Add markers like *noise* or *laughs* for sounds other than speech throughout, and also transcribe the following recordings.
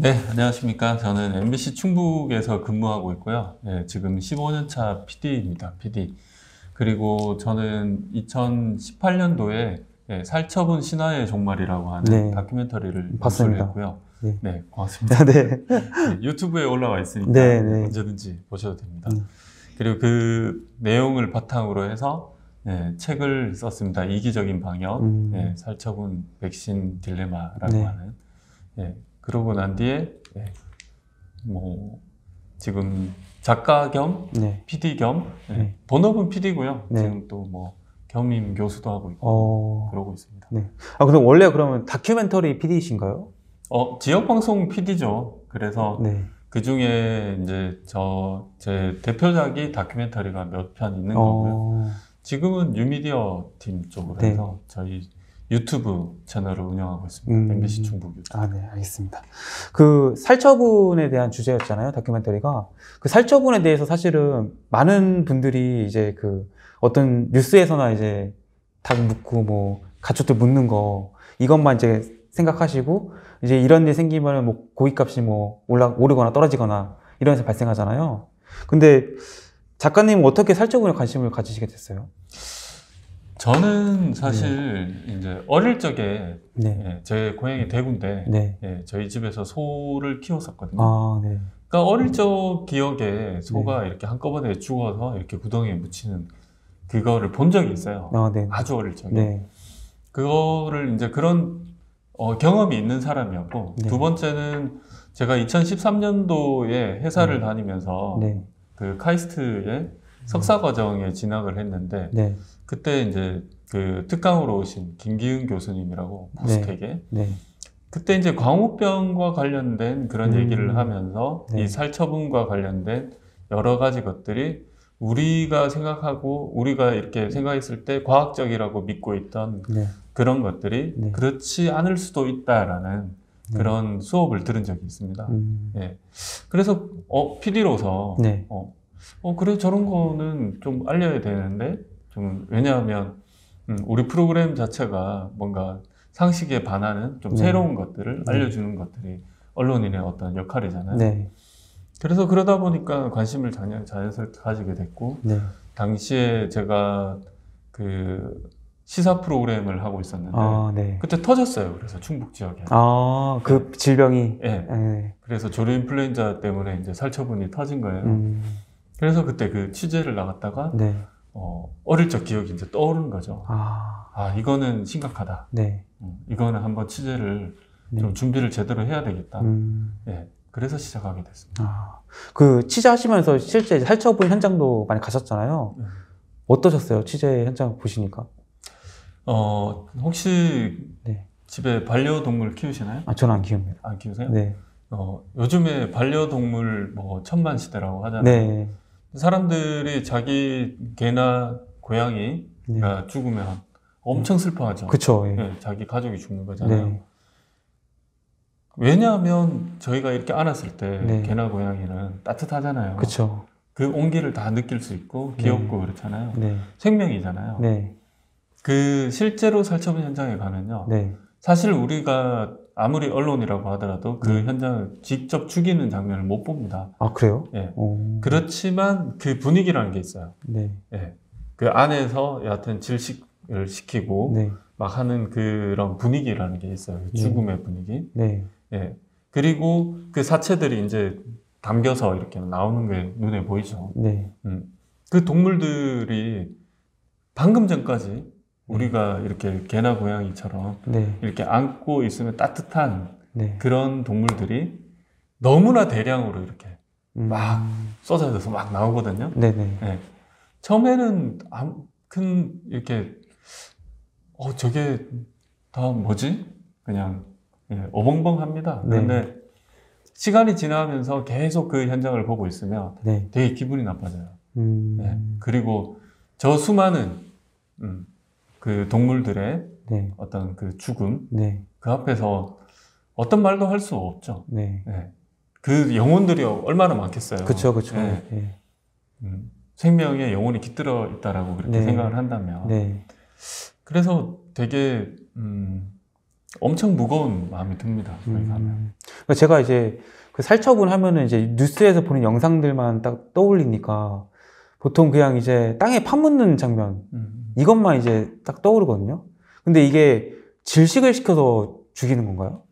네, 안녕하십니까. 저는 MBC 충북에서 근무하고 있고요. 네, 지금 15년차 PD입니다. PD. 그리고 저는 2018년도에 네, 살처분 신화의 종말이라고 하는 네. 다큐멘터리를 봤습니다. 연출했고요. 네. 네, 고맙습니다. *laughs* 네. 네, 유튜브에 올라와 있으니까 네, 네. 언제든지 보셔도 됩니다. 음. 그리고 그 내용을 바탕으로 해서 네, 책을 썼습니다. 이기적인 방역, 음. 네, 살처분 백신 딜레마라고 네. 하는. 네, 그러고 난 뒤에 네, 뭐 지금 작가 겸 네. PD 겸 네, 네. 본업은 PD고요. 네. 지금 또 뭐 겸임 교수도 하고 있고 어. 그러고 있습니다. 아, 그럼 원래 그러면 다큐멘터리 PD이신가요? 어, 지역 방송 PD죠. 그래서 네. 그 중에 이제 저 제 대표작이 다큐멘터리가 몇 편 있는 거고요. 어. 지금은 뉴미디어 팀 쪽으로 네. 해서 저희 유튜브 채널을 운영하고 있습니다. 음. MBC 중국 유튜브. 아, 네, 알겠습니다. 그 살처분에 대한 주제였잖아요, 다큐멘터리가. 그 살처분에 대해서 사실은 많은 분들이 이제 그 어떤 뉴스에서나 이제 닭 묻고 뭐 가축들 묻는 거 이것만 이제 생각하시고 이제 이런 일 생기면 뭐 고기값이 뭐 올라 오르거나 떨어지거나 이런 일이 발생하잖아요. 근데 작가님 어떻게 살처분에 관심을 가지시게 됐어요? 저는 사실 이제 어릴 적에 네. 예, 제 고향이 대구인데 네. 예, 저희 집에서 소를 키웠었거든요. 아, 네. 그러니까 어릴 적 기억에 소가 이렇게 한꺼번에 죽어서 이렇게 구덩이에 묻히는 그거를 본 적이 있어요. 아, 네. 아주 어릴 적에. 네. 그거를 이제 그런 어, 경험이 있는 사람이었고 네. 두 번째는 제가 2013년도에 회사를 네. 다니면서 네. 그 카이스트의 석사 과정에 진학을 했는데 네. 그때 이제 그 특강으로 오신 김기은 교수님이라고 포스텍에 네. 그때 이제 광우병과 관련된 그런 음. 얘기를 하면서 네. 이 살처분과 관련된 여러 가지 것들이 우리가 생각하고 우리가 이렇게 생각했을 때 과학적이라고 믿고 있던 네. 그런 것들이 네. 그렇지 않을 수도 있다라는 네. 그런 수업을 들은 적이 있습니다. 음. 예. 그래서 어 PD로서 네. 어, 어 그래 저런 거는 좀 알려야 되는데 좀 왜냐하면 음, 우리 프로그램 자체가 뭔가 상식에 반하는 좀 네. 새로운 것들을 네. 알려주는 것들이 언론인의 어떤 역할이잖아요. 네. 그래서 그러다 보니까 관심을 자연, 자연스럽게 가지게 됐고 네. 당시에 제가 그 시사 프로그램을 하고 있었는데 아, 네. 그때 터졌어요. 그래서 충북 지역에. 아, 그 질병이. 예. 네. 그래서 조류 인플루엔자 때문에 이제 살처분이 터진 거예요. 음. 그래서 그때 그 취재를 나갔다가 네. 어, 어릴 적 기억이 이제 떠오르는 거죠. 아, 아 이거는 심각하다. 네. 음, 이거는 한번 취재를 네. 좀 준비를 제대로 해야 되겠다. 음. 예. 그래서 시작하게 됐습니다. 아. 그 취재하시면서 실제 살처분 현장도 많이 가셨잖아요. 네. 어떠셨어요? 취재 현장 보시니까? 어 혹시 네. 집에 반려동물 키우시나요? 아, 저는 안 키웁니다. 안 키우세요? 네. 어, 요즘에 반려동물 뭐 천만 시대라고 하잖아요. 네. 사람들이 자기 개나 고양이가 네. 죽으면 엄청 슬퍼하죠. 그쵸. 예. 예, 자기 가족이 죽는 거잖아요. 네. 왜냐하면 저희가 이렇게 안았을 때 네. 개나 고양이는 따뜻하잖아요. 그쵸. 그 온기를 다 느낄 수 있고 귀엽고 그렇잖아요. 네. 생명이잖아요. 네. 그 실제로 살처분 현장에 가면요. 네. 사실 우리가 아무리 언론이라고 하더라도 그 네. 현장을 직접 죽이는 장면을 못 봅니다. 아, 그래요? 예. 오. 그렇지만 그 분위기라는 게 있어요. 네. 예. 그 안에서 여하튼 질식을 시키고 네. 막 하는 그런 분위기라는 게 있어요. 그 네. 죽음의 분위기. 네. 예. 그리고 그 사체들이 이제 담겨서 이렇게 나오는 게 눈에 보이죠. 네. 음. 그 동물들이 방금 전까지 우리가 이렇게 개나 고양이처럼 네. 이렇게 안고 있으면 따뜻한 네. 그런 동물들이 너무나 대량으로 이렇게 음. 막 쏟아져서 막 나오거든요. 네네. 예. 처음에는 아무- 큰 이렇게 어 저게 다 뭐지? 그냥 예, 어벙벙합니다. 네. 그런데 시간이 지나면서 계속 그 현장을 보고 있으면 네. 되게 기분이 나빠져요. 음. 예. 그리고 저 수많은 음, 그 동물들의 네. 어떤 그 죽음 네. 그 앞에서 어떤 말도 할 수 없죠. 네. 예. 그 영혼들이 얼마나 많겠어요. 예. 예. 음, 생명에 영혼이 깃들어 있다라고 그렇게 네. 생각을 한다면 네. 그래서 되게 음, 엄청 무거운 마음이 듭니다. 음. 그러니까 제가 이제 그 살처분 하면은 이제 뉴스에서 보는 영상들만 딱 떠올리니까 보통 그냥 이제 땅에 파묻는 장면 음. 이것만 이제 딱 떠오르거든요. 근데 이게 질식을 시켜서 죽이는 건가요?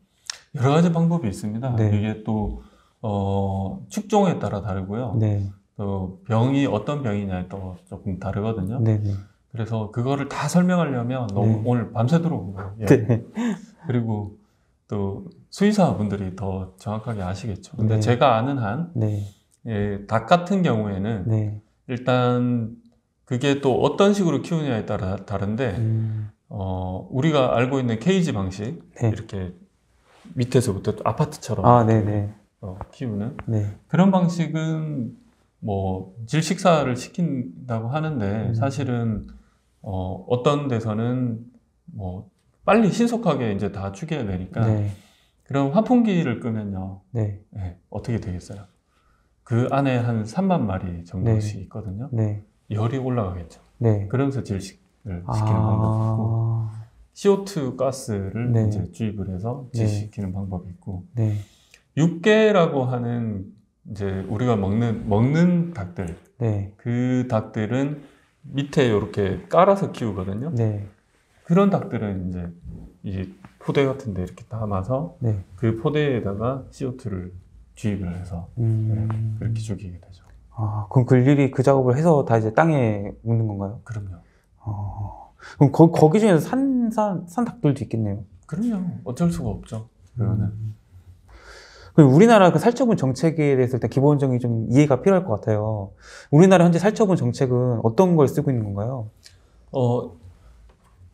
여러 가지 방법이 있습니다. 네. 이게 또 어, 축종에 따라 다르고요. 네, 또 병이 어떤 병이냐에 또 조금 다르거든요. 네, 네. 그래서 그거를 다 설명하려면 너무 네. 오늘 밤새도록 뭐, 예. 네. 그리고 또 수의사분들이 더 정확하게 아시겠죠. 근데 네. 제가 아는 한, 네, 예, 닭 같은 경우에는 네. 일단 그게 또 어떤 식으로 키우느냐에 따라 다른데, 음, 어, 우리가 알고 있는 케이지 방식, 네. 이렇게 밑에서부터 아파트처럼 아, 네, 네, 어, 키우는 네. 그런 방식은 뭐 질식사를 시킨다고 하는데 음. 사실은 어, 어떤 데서는 뭐 빨리 신속하게 이제 다 죽여야 되니까 네, 그럼 환풍기를 끄면요 네, 예, 어떻게 되겠어요? 그 안에 한 3만 마리 정도씩 있거든요. 네, 열이 올라가겠죠. 네. 그러면서 질식을 시키는 방법이 있고 아, CO2 가스를 네. 이제 주입을 해서 네. 질식시키는 방법이 있고 네, 육개라고 하는 이제 우리가 먹는 먹는 닭들 네, 그 닭들은 밑에 이렇게 깔아서 키우거든요. 네, 그런 닭들은 이제 이 포대 같은데 이렇게 담아서 네. 그 포대에다가 CO2를 주입을 해서 음, 네, 그렇게 죽이게 되죠. 아, 그럼 그 일일이 그 작업을 해서 다 이제 땅에 묻는 건가요? 그럼요. 어, 그럼 거, 거기 중에서 산, 산, 산 닭들도 있겠네요. 그럼요. 어쩔 수가 없죠. 그거는. 음. 그리고 우리나라 그 살처분 정책에 대해서 일단 기본적인 좀 이해가 필요할 것 같아요. 우리나라 현재 살처분 정책은 어떤 걸 쓰고 있는 건가요? 어,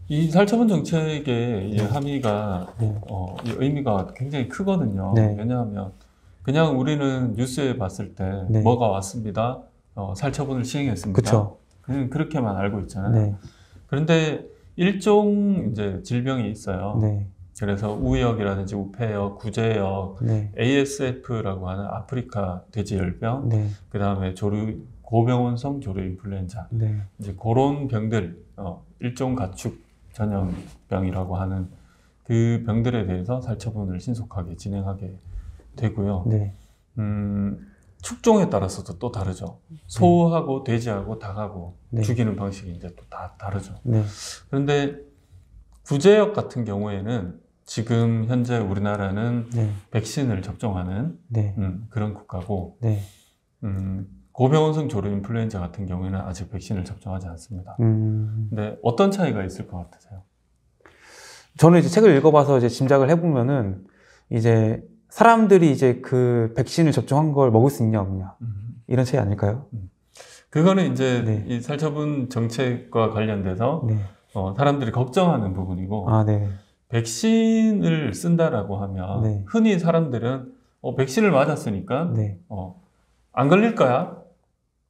이 살처분 정책의 이 함의가 네. 어, 이 의미가 굉장히 크거든요. 네. 왜냐하면 그냥 우리는 뉴스에 봤을 때 네. 뭐가 왔습니다. 어, 살처분을 시행했습니다. 그쵸? 그냥 그렇게만 알고 있잖아요. 네, 그런데 일종 이제 질병이 있어요. 네, 그래서 우역이라든지 우폐역, 구제역, 네, ASF라고 하는 아프리카 돼지열병, 네, 그 다음에 조류 고병원성 조류 인플루엔자, 네, 이제 그런 병들, 어, 일종 가축 전염병이라고 하는 그 병들에 대해서 살처분을 신속하게 진행하게 되고요. 네, 음, 축종에 따라서도 또 다르죠. 소하고 돼지하고 닭하고 네. 죽이는 방식이 이제 또 다 다르죠. 네, 그런데 구제역 같은 경우에는 지금 현재 우리나라는 네, 백신을 접종하는 네, 음, 그런 국가고 네, 음, 고병원성 조류 인플루엔자 같은 경우에는 아직 백신을 접종하지 않습니다. 음. 근데 어떤 차이가 있을 것 같으세요? 저는 이제 책을 읽어봐서 이제 짐작을 해보면은 이제 사람들이 이제 그 백신을 접종한 걸 먹을 수 있냐 없냐 음, 이런 차이 아닐까요? 그거는 이제 네. 이 살처분 정책과 관련돼서 네. 어, 사람들이 걱정하는 부분이고 아, 네. 백신을 쓴다라고 하면 네. 흔히 사람들은 어, 백신을 맞았으니까 네. 어, 안 걸릴 거야,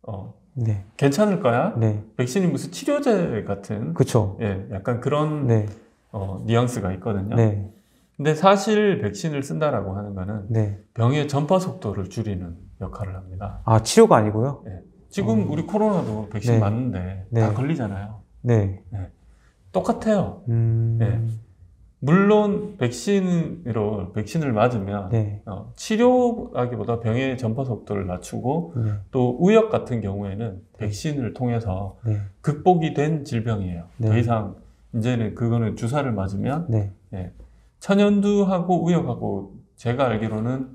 어, 네. 괜찮을 거야. 네. 백신이 무슨 치료제 같은 그쵸. 예, 약간 그런 네. 어, 뉘앙스가 있거든요. 네. 근데 사실 백신을 쓴다라고 하는 거는 네. 병의 전파 속도를 줄이는 역할을 합니다. 아, 치료가 아니고요? 지금 어. 우리 코로나도 백신 네. 맞는데 네. 다 걸리잖아요. 네. 똑같아요. 음. 네. 물론 백신으로 백신을 맞으면 네. 어, 치료하기보다 병의 전파 속도를 낮추고 네. 또 우역 같은 경우에는 백신을 통해서 네. 극복이 된 질병이에요. 네. 더 이상 이제는 그거는 주사를 맞으면 네. 천연두하고 우역하고 제가 알기로는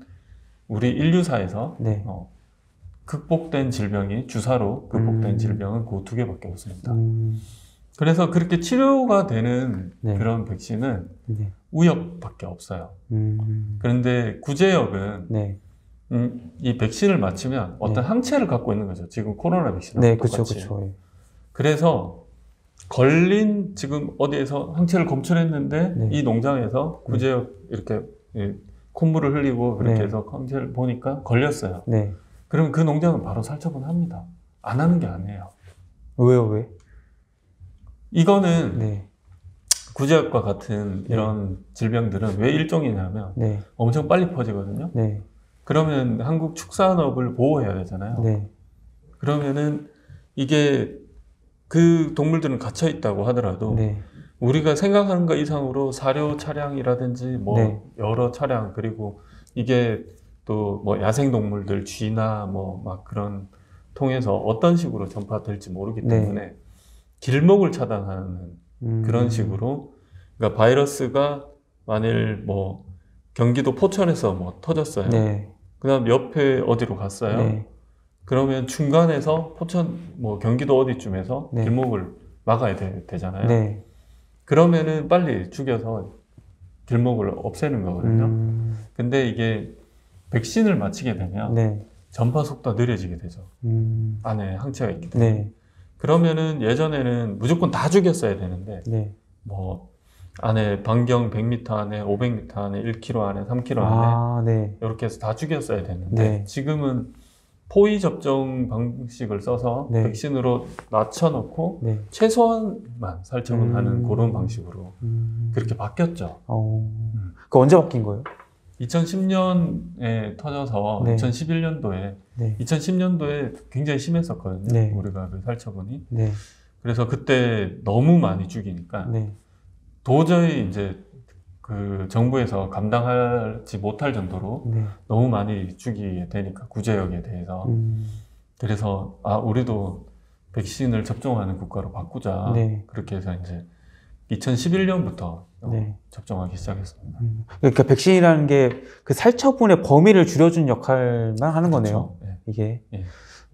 우리 인류사에서 네. 어, 극복된 질병이 주사로 극복된 음. 질병은 그 두 개밖에 없습니다. 음. 그래서 그렇게 치료가 되는 네. 그런 백신은 네. 우역밖에 없어요. 음. 그런데 구제역은 네. 음, 이 백신을 맞추면 어떤 네. 항체를 갖고 있는 거죠. 지금 코로나 백신하고 네, 그쵸, 똑같이. 그쵸. 예. 그래서 걸린 지금 어디에서 항체를 검출했는데 네. 이 농장에서 구제역 이렇게 예, 콧물을 흘리고 그렇게 네. 해서 항체를 보니까 걸렸어요. 네. 그러면 그 농장은 바로 살처분합니다. 안 하는 게 아니에요. 왜요, 왜? 이거는 네. 구제역과 같은 이런 질병들은 왜 일종이냐면 네. 엄청 빨리 퍼지거든요. 네. 그러면 한국 축산업을 보호해야 되잖아요. 네. 그러면은 이게 그 동물들은 갇혀 있다고 하더라도 네. 우리가 생각하는 것 이상으로 사료 차량이라든지 뭐 네. 여러 차량 그리고 이게 또 뭐 야생 동물들 쥐나 뭐 막 그런 통해서 어떤 식으로 전파될지 모르기 네. 때문에 길목을 차단하는 음. 그런 식으로 그러니까 바이러스가 만일 뭐 경기도 포천에서 뭐 터졌어요. 네. 그다음 옆에 어디로 갔어요. 네. 그러면 중간에서 포천 뭐 경기도 어디쯤에서 네. 길목을 막아야 되, 잖아요 네. 그러면은 빨리 죽여서 길목을 없애는 거거든요. 음. 근데 이게 백신을 맞히게 되면 네. 전파 속도가 느려지게 되죠. 음. 안에 항체가 있기 때문에. 네. 그러면은 예전에는 무조건 다 죽였어야 되는데 네. 뭐 안에 반경 100m 안에 500m 안에 1km 안에 3km 안에 아, 네. 이렇게 해서 다 죽였어야 되는데 네. 지금은 포위 접종 방식을 써서 네. 백신으로 낮춰놓고 네. 최소한만 살처분하는 음. 그런 방식으로 음. 그렇게 바뀌었죠. 어. 음. 그 언제 바뀐 거예요? 2010년에 터져서 네. 2011년도에 네. 2010년도에 굉장히 심했었거든요. 네. 우리가 그 살처분이. 네. 그래서 그때 너무 많이 죽이니까 네. 도저히 이제 그 정부에서 감당하지 못할 정도로 네. 너무 많이 죽이게 되니까 구제역에 대해서 음. 그래서 아 우리도 백신을 접종하는 국가로 바꾸자 네. 그렇게 해서 이제 2011년부터 네. 접종하기 시작했습니다. 음. 그러니까 백신이라는 게 그 살처분의 범위를 줄여준 역할만 하는 거네요. 그렇죠? 예. 이게. 예.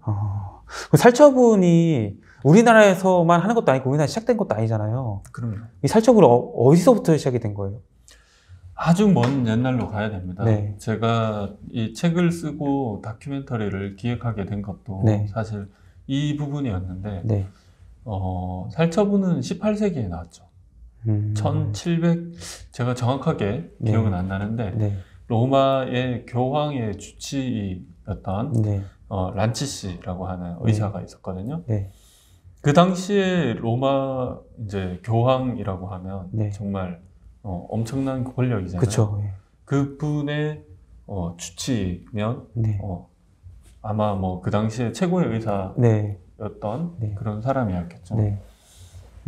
어. 그 살처분이 우리나라에서만 하는 것도 아니고 우리나라에 시작된 것도 아니잖아요. 그럼요. 이 살처분 어, 어디서부터 시작이 된 거예요? 아주 먼 옛날로 가야 됩니다. 네. 제가 이 책을 쓰고 다큐멘터리를 기획하게 된 것도 네. 사실 이 부분이었는데 네. 어, 살처분은 18세기에 나왔죠. 음. 1700 제가 정확하게 네. 기억은 안 나는데 네. 로마의 교황의 주치였던 네. 어, 란치시라고 하는 의사가 있었거든요. 네. 그 당시에 로마 이제 교황이라고 하면 네. 정말 어, 엄청난 권력이잖아요. 그쵸. 예. 그분의 어, 주치면 네. 어, 아마 뭐 그 당시에 최고의 의사였던 네. 네. 그런 사람이었겠죠. 네.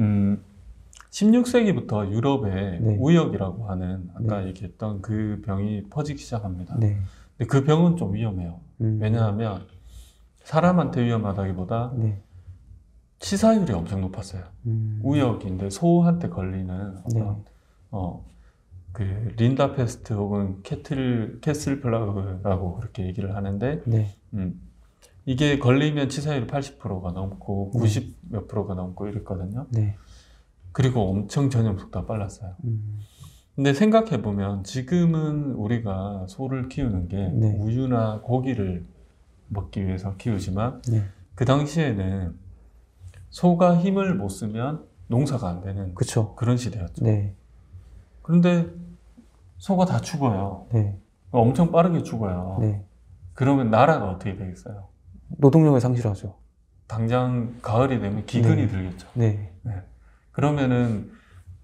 음, 16세기부터 유럽에 네. 우역이라고 하는 아까 네. 얘기했던 그 병이 퍼지기 시작합니다. 네. 근데 그 병은 좀 위험해요. 음. 왜냐하면 사람한테 위험하다기보다 네. 치사율이 엄청 높았어요. 음. 우역인데 소한테 걸리는 네. 어떤 어, 그 rinderpest 혹은 cattle cattle plague라고 그렇게 얘기를 하는데 네. 음, 이게 걸리면 치사율이 80%가 넘고 네. 90몇 프로가 넘고 이랬거든요. 네. 그리고 엄청 전염 속도가 빨랐어요. 음. 근데 생각해 보면 지금은 우리가 소를 키우는 게 네. 우유나 고기를 먹기 위해서 키우지만 네. 그 당시에는 소가 힘을 못 쓰면 농사가 안 되는 그쵸. 그런 시대였죠. 네. 그런데 소가 다 죽어요. 네. 엄청 빠르게 죽어요. 네. 그러면 나라가 어떻게 되겠어요? 노동력을 상실하죠. 당장 가을이 되면 기근이 네. 들겠죠. 네. 그러면은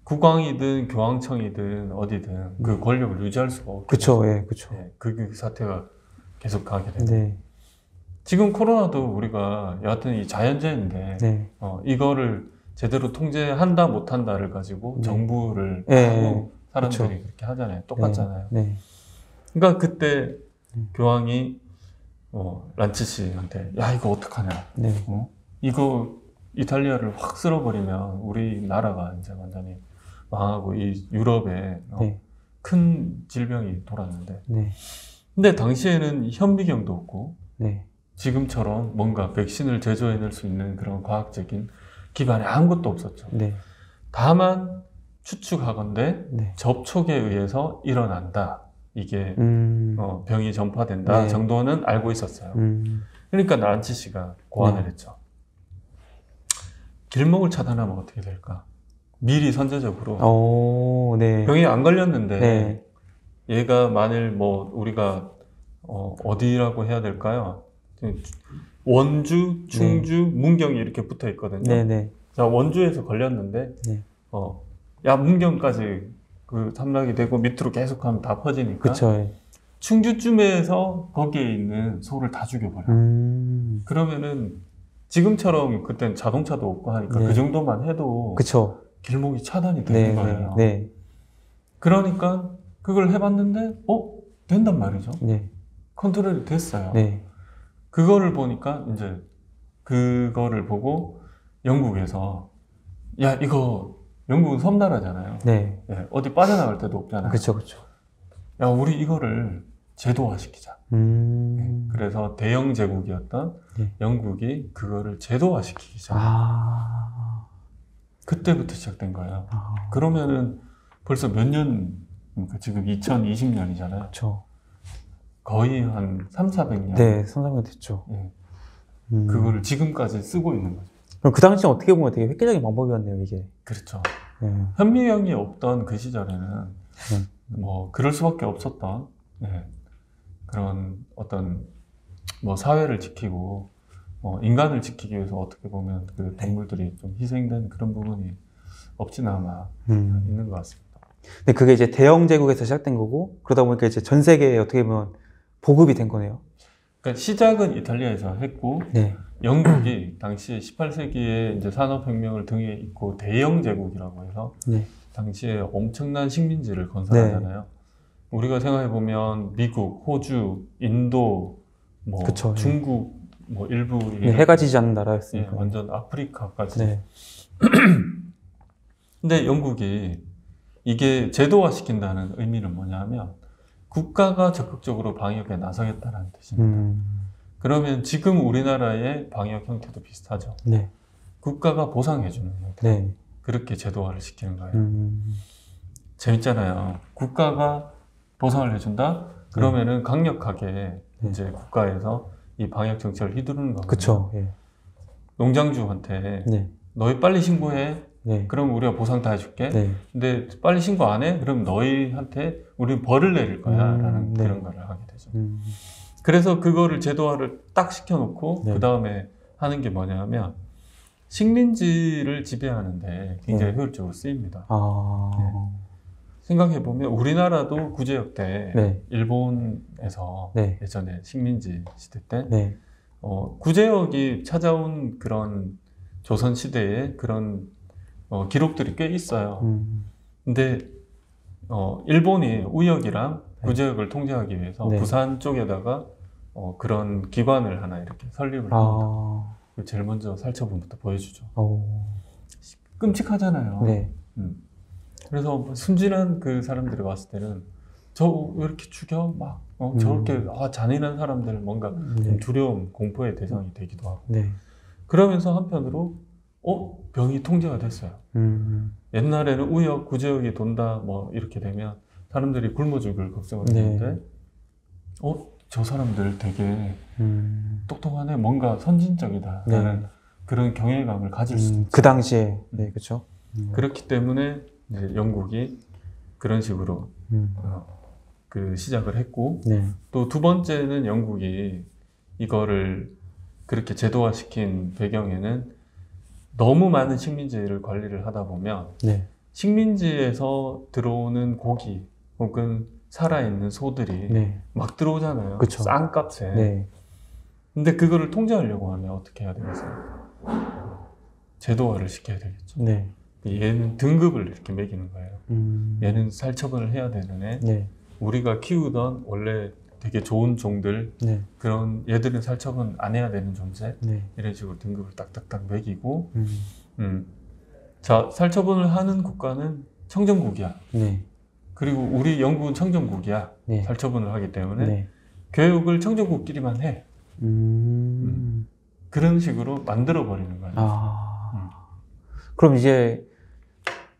국왕이든 교황청이든 어디든 그 권력을 유지할 수가 없고 그쵸. 예, 그쵸. 그, 그 사태가 계속 가게 됩니다. 네. 지금 코로나도 우리가 여하튼 이 자연재해인데 네. 어, 이거를 제대로 통제한다 못한다를 가지고 네. 정부를 네, 하고 사람들이 그쵸. 그렇게 하잖아요. 똑같잖아요. 네. 그러니까 그때 음. 교황이 어, 란치 씨한테 야 이거 어떡하냐 네. 어? 이거 이탈리아를 확 쓸어버리면 우리 나라가 이제 완전히 망하고 이 유럽에 어, 네. 큰 질병이 돌았는데 네. 근데 당시에는 현미경도 없고 네. 지금처럼 뭔가 백신을 제조해낼 수 있는 그런 과학적인 기반이 아무것도 없었죠. 네. 다만 추측하건대 네. 접촉에 의해서 일어난다. 이게 음. 어, 병이 전파된다 네. 정도는 알고 있었어요. 음. 그러니까 란치 씨가 고안을 네. 했죠. 길목을 차단하면 어떻게 될까? 미리 선제적으로 오, 네. 병이 안 걸렸는데 네. 얘가 만일 뭐 우리가 어, 어디라고 해야 될까요? 원주, 충주, 문경이 이렇게 붙어 있거든요. 네, 네. 자 원주에서 걸렸는데 네. 어, 야 문경까지 그 함락이 되고 밑으로 계속하면 다 퍼지니까 그쵸. 예. 충주쯤에서 거기에 있는 소를 다 죽여버려. 음. 그러면은 지금처럼 그땐 자동차도 없고 하니까 네. 그 정도만 해도 그쵸. 길목이 차단이 네, 되는 네, 거예요. 네, 그러니까 그걸 해봤는데 어 된단 말이죠. 네, 컨트롤이 됐어요. 네, 그거를 보니까 이제 그거를 보고 영국에서 야 이거 영국은 섬나라잖아요. 네, 예, 어디 빠져나갈 데도 없잖아요. 그렇죠, 그렇죠. 야 우리 이거를 제도화시키자. 음, 그래서 대영 제국이었던 네. 영국이 그거를 제도화시키기 시작. 아, 그때부터 시작된 거예요. 아, 그러면은 벌써 몇 년, 그러니까 지금 2020년이잖아요. 그렇죠. 거의 한 3, 400년. 네, 선상면 됐죠. 예, 음. 그거를 지금까지 쓰고 있는 거죠. 그럼 그 당시 어떻게 보면 되게 획기적인 방법이었네요, 이게. 그렇죠. 네. 현미경이 없던 그 시절에는 음. 뭐 그럴 수밖에 없었던 예, 그런 어떤 뭐 사회를 지키고 어, 인간을 지키기 위해서 어떻게 보면 그 네. 동물들이 좀 희생된 그런 부분이 없지나마 음. 있는 것 같습니다. 근데 그게 이제 대영 제국에서 시작된 거고 그러다 보니까 이제 전 세계에 어떻게 보면 보급이 된 거네요. 그러니까 시작은 이탈리아에서 했고 네, 영국이 *clears throat* 당시에 18세기에 이제 산업혁명을 등에 잇고 대영 제국이라고 해서 네, 당시에 엄청난 식민지를 건설하잖아요. 우리가 생각해 보면 미국, 호주, 인도, 뭐 그쵸, 예. 중국, 뭐 일부 네, 해가 지지 않는 나라였으니까. 예, 완전 아프리카까지. 네, *clears throat* 근데 영국이 이게 제도화 시킨다는 의미는 뭐냐면 국가가 적극적으로 방역에 나서겠다는 뜻입니다. 음, 그러면 지금 우리나라의 방역 형태도 비슷하죠. 네, 국가가 보상해주는 형태. 네, 그렇게 제도화를 시키는 거예요. 음, 재밌잖아요. 국가가 보상을 해준다? 그러면은 강력하게 네. 이제 국가에서 이 방역 정책을 휘두르는 거거든요. 그쵸, 예, 농장주한테 네, 너희 빨리 신고해. 네, 그럼 우리가 보상 다 해줄게. 네, 근데 빨리 신고 안 해? 그럼 너희한테 우리 벌을 내릴 거야. 음, 라는 네. 그런 거를 하게 되죠. 음, 그래서 그거를 제도화를 딱 시켜놓고 네. 그 다음에 하는 게 뭐냐면 식민지를 지배하는데 굉장히 네. 효율적으로 쓰입니다. 아, 생각해 보면 우리나라도 구제역 때 네, 일본에서 네, 예전에 식민지 시대 때 네, 어, 구제역이 찾아온 그런 조선 시대의 그런 어, 기록들이 꽤 있어요. 음, 근데 어, 일본이 우역이랑 네. 구제역을 통제하기 위해서 네. 부산 쪽에다가 어, 그런 기관을 하나 이렇게 설립을 합니다. 아, 제일 먼저 살처분부터 보여주죠. 오, 끔찍하잖아요. 네, 음. 그래서 뭐 순진한 그 사람들이 왔을 때는 저 왜 이렇게 죽여? 막 어, 음. 저렇게 아, 잔인한 사람들 뭔가 좀 네, 두려움, 공포의 대상이 되기도 하고 네, 그러면서 한편으로 어? 병이 통제가 됐어요. 음, 옛날에는 우역, 구제역이 돈다 뭐 이렇게 되면 사람들이 굶어 죽을 걱정을 네. 했는데 어? 저 사람들 되게 음, 똑똑하네, 뭔가 선진적이다 라는 네. 그런 경외감을 가질 수 음, 그 당시에, 네, 그쵸. 음, 그렇기 때문에 영국이 그런 식으로 음, 어, 그 시작을 했고 네, 또두 번째는 영국이 이거를 그렇게 제도화시킨 배경에는 너무 많은 식민지를 관리를 하다 보면 네, 식민지에서 들어오는 고기 혹은 살아있는 소들이 네, 막 들어오잖아요. 그쵸. 싼 값에. 네, 근데 그거를 통제하려고 하면 어떻게 해야 되겠어요? 제도화를 시켜야 되겠죠. 네, 얘는 등급을 이렇게 매기는 거예요. 음, 얘는 살처분을 해야 되는 애, 네, 우리가 키우던 원래 되게 좋은 종들, 네, 그런 얘들은 살처분 안 해야 되는 존재, 네, 이런 식으로 등급을 딱딱딱 매기고, 음, 음. 자, 살처분을 하는 국가는 청정국이야. 네, 그리고 우리 영국은 청정국이야. 네, 살처분을 하기 때문에. 네, 교육을 청정국끼리만 해. 음, 그런 식으로 만들어 버리는 거예요. 아, 그럼 이제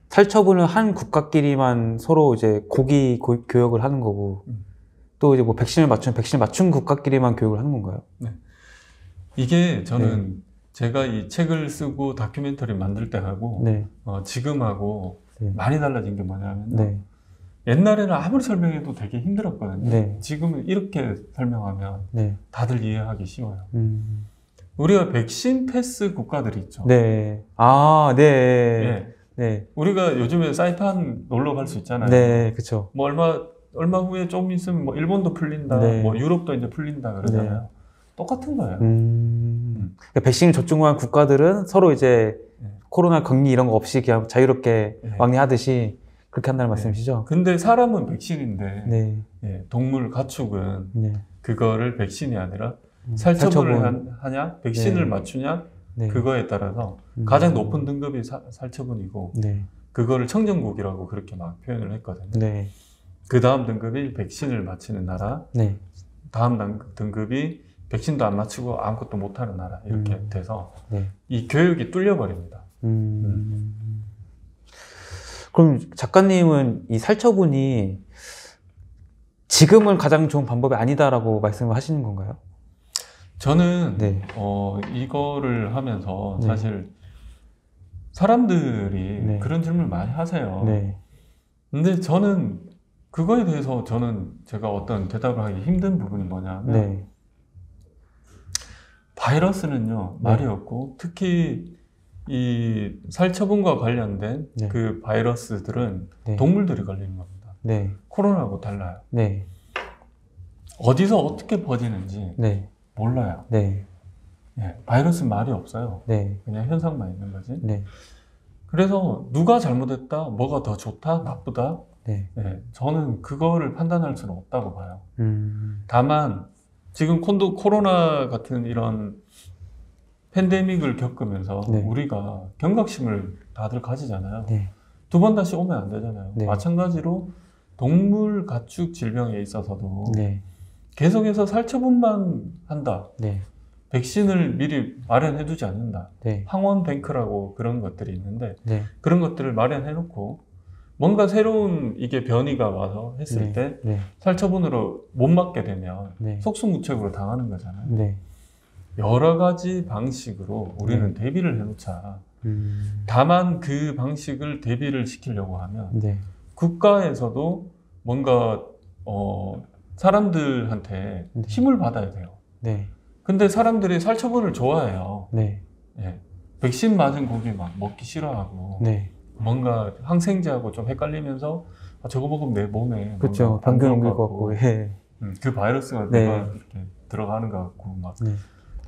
살처분을 한 국가끼리만 서로 이제 고기 고- 교육을 하는 거고, 음. 또 이제 뭐 백신을 맞춘 백신을 맞춘 국가끼리만 교육을 하는 건가요? 이게 저는 제가 이 책을 쓰고 다큐멘터리 만들 때 하고 네, 어, 지금 하고 네. 많이 달라진 게 뭐냐면 네, 옛날에는 아무리 설명해도 되게 힘들었거든요. 네, 지금은 이렇게 설명하면 네, 다들 이해하기 쉬워요. 음, 우리가 백신 패스 국가들이 있죠. 네, 아, 네, 예. 네, 우리가 요즘에 사이트 한 놀러 갈 수 있잖아요. 네, 그쵸. 뭐 얼마 얼마 후에 좀 있으면 뭐 일본도 풀린다, 네. 뭐 유럽도 이제 풀린다 그러잖아요. 똑같은 거예요. 음, 그러니까 백신을 접종한 국가들은 서로 이제 네. 코로나 격리 이런 거 없이 그냥 자유롭게 네. 왕래하듯이 그렇게 한다는 말씀이시죠? 근데 사람은 백신인데 네. 예, 동물 가축은 네. 그거를 백신이 아니라 음, 살처분을 살처분. 한- 하냐 백신을 네. 맞추냐 네. 그거에 따라서 음. 가장 높은 등급이 사- 살처분이고 네. 그거를 청정국이라고 그렇게 막 표현을 했거든요. 네. 그 다음 등급이 백신을 맞히는 나라, 네. 다음 단- 등급이 백신도 안 맞히고 아무것도 못하는 나라 이렇게 음. 돼서 네. 이 교육이 뚫려 버립니다. 음. 그럼 작가님은 이 살처분이 지금은 가장 좋은 방법이 아니다라고 말씀을 하시는 건가요? 저는 네. 어, 이거를 하면서 네. 사실 사람들이 네. 그런 질문을 많이 하세요. 네. 근데 저는 그거에 대해서 저는 제가 어떤 대답을 하기 힘든 부분이 뭐냐면 네. 바이러스는요 네. 말이 없고 특히 이 살처분과 관련된 네. 그 바이러스들은 네. 동물들이 걸리는 겁니다. 네. 코로나하고 달라요. 네. 어디서 어떻게 퍼지는지 네. 몰라요. 네. 예, 바이러스 는 말이 없어요. 네. 그냥 현상만 있는 거지. 네. 그래서 누가 잘못했다, 뭐가 더 좋다, 나쁘다, 네. 예, 저는 그거를 판단할 수는 없다고 봐요. 음. 다만 지금 콘도 코로나 같은 이런 팬데믹을 겪으면서 네. 우리가 경각심을 다들 가지잖아요. 네. 두번 다시 오면 안 되잖아요. 네. 마찬가지로 동물 가축 질병에 있어서도 네. 계속해서 살처분만 한다. 네. 백신을 미리 마련해 두지 않는다. 네. 항원 뱅크라고 그런 것들이 있는데 네. 그런 것들을 마련해 놓고 뭔가 새로운 이게 변이가 와서 했을 네. 때 네. 살처분으로 못 맞게 되면 네. 속수무책으로 당하는 거잖아요. 네. 여러 가지 방식으로 우리는 대비를 해놓자. 음. 다만 그 방식을 대비를 시키려고 하면 네. 국가에서도 뭔가 어, 사람들한테 네. 힘을 받아야 돼요. 네. 근데 사람들이 살처분을 좋아해요. 네. 예. 백신 맞은 고기 막 먹기 싫어하고 네. 뭔가 항생제하고 좀 헷갈리면서 아, 저거 먹으면 내 몸에 그렇죠. 좋을 옮길 것것 같고. 예. 음, 그 바이러스가 네. 내가 이렇게 들어가는 것 같고 막 네.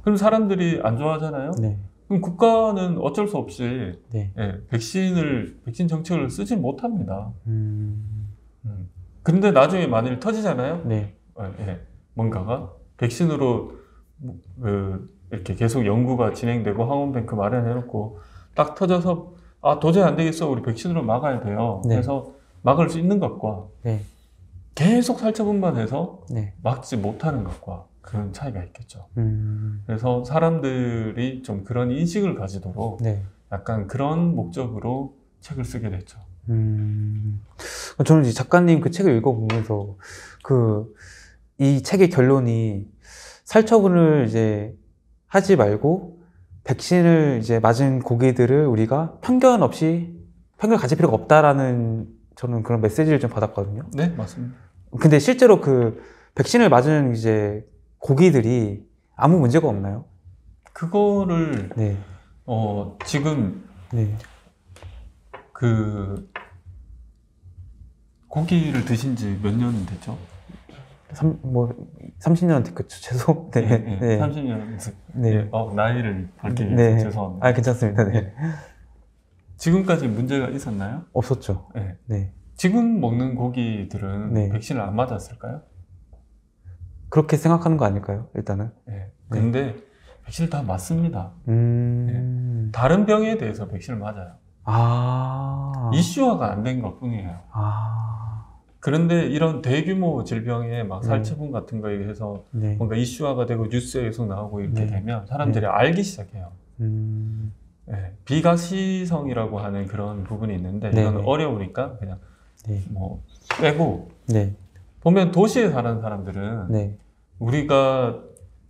그럼 사람들이 안 좋아하잖아요. 네. 그럼 국가는 어쩔 수 없이 네. 예, 백신을 백신 정책을 쓰지 못합니다. 음. 음. 근데 나중에 만일 터지잖아요. 네. 어, 예, 뭔가가 백신으로 뭐, 그 이렇게 계속 연구가 진행되고 항원뱅크 마련해놓고 딱 터져서 아 도저히 안 되겠어 우리 백신으로 막아야 돼요. 네. 그래서 막을 수 있는 것과 네. 계속 살처분만 해서 네. 막지 못하는 것과 그런 차이가 있겠죠. 음. 그래서 사람들이 좀 그런 인식을 가지도록 네. 약간 그런 목적으로 책을 쓰게 됐죠. 음. 저는 이제 작가님 그 책을 읽어보면서 그 이 책의 결론이 살처분을 이제 하지 말고 백신을 이제 맞은 고기들을 우리가 편견 없이 편견 가질 필요가 없다라는 저는 그런 메시지를 좀 받았거든요. 네 맞습니다. 근데 실제로 그 백신을 맞은 이제 고기들이 아무 문제가 없나요? 그거를 네. 어, 지금 네. 그 고기를 드신 지 몇 년 됐죠? 삼, 뭐 30년 됐겠죠. 죄송. 네. 네, 네. 30년. 네. 예, 어, 나이를 밝게 네. 죄송합니다. 아, 괜찮습니다. 네. 지금까지 문제가 있었나요? 없었죠. 네. 네. 지금 먹는 고기들은 네. 백신을 안 맞았을까요? 그렇게 생각하는 거 아닐까요? 일단은. 네. 근데 백신을 다 맞습니다. 음. 다른 병에 대해서 백신을 맞아요. 아. 이슈화가 안 된 것 뿐이에요. 아. 그런데 이런 대규모 질병에 막 네. 살처분 같은 거에 해서 네. 뭔가 이슈화가 되고 뉴스에 계속 나오고 이렇게 네. 되면 사람들이 알기 시작해요. 음. 네, 비가시성이라고 하는 그런 부분이 있는데 네, 이건 네. 어려우니까 그냥 네. 뭐 빼고 네. 보면 도시에 사는 사람들은 네. 우리가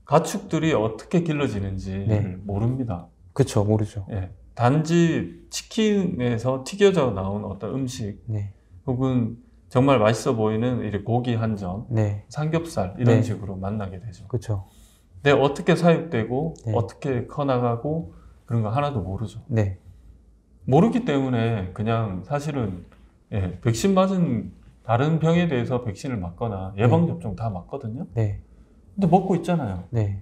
가축들이 어떻게 길러지는지를 네. 모릅니다. 그쵸. 모르죠. 예, 단지 치킨에서 튀겨져 나온 어떤 음식 네. 혹은 정말 맛있어 보이는 이렇게 고기 한 점, 네. 삼겹살 이런 네. 식으로 만나게 되죠. 그쵸. 근데 어떻게 사육되고 네. 어떻게 커나가고 그런 거 하나도 모르죠. 네. 모르기 때문에 그냥 사실은 예, 백신 맞은 다른 병에 대해서 백신을 맞거나 예방 접종 다 맞거든요. 네. 근데 먹고 있잖아요. 네.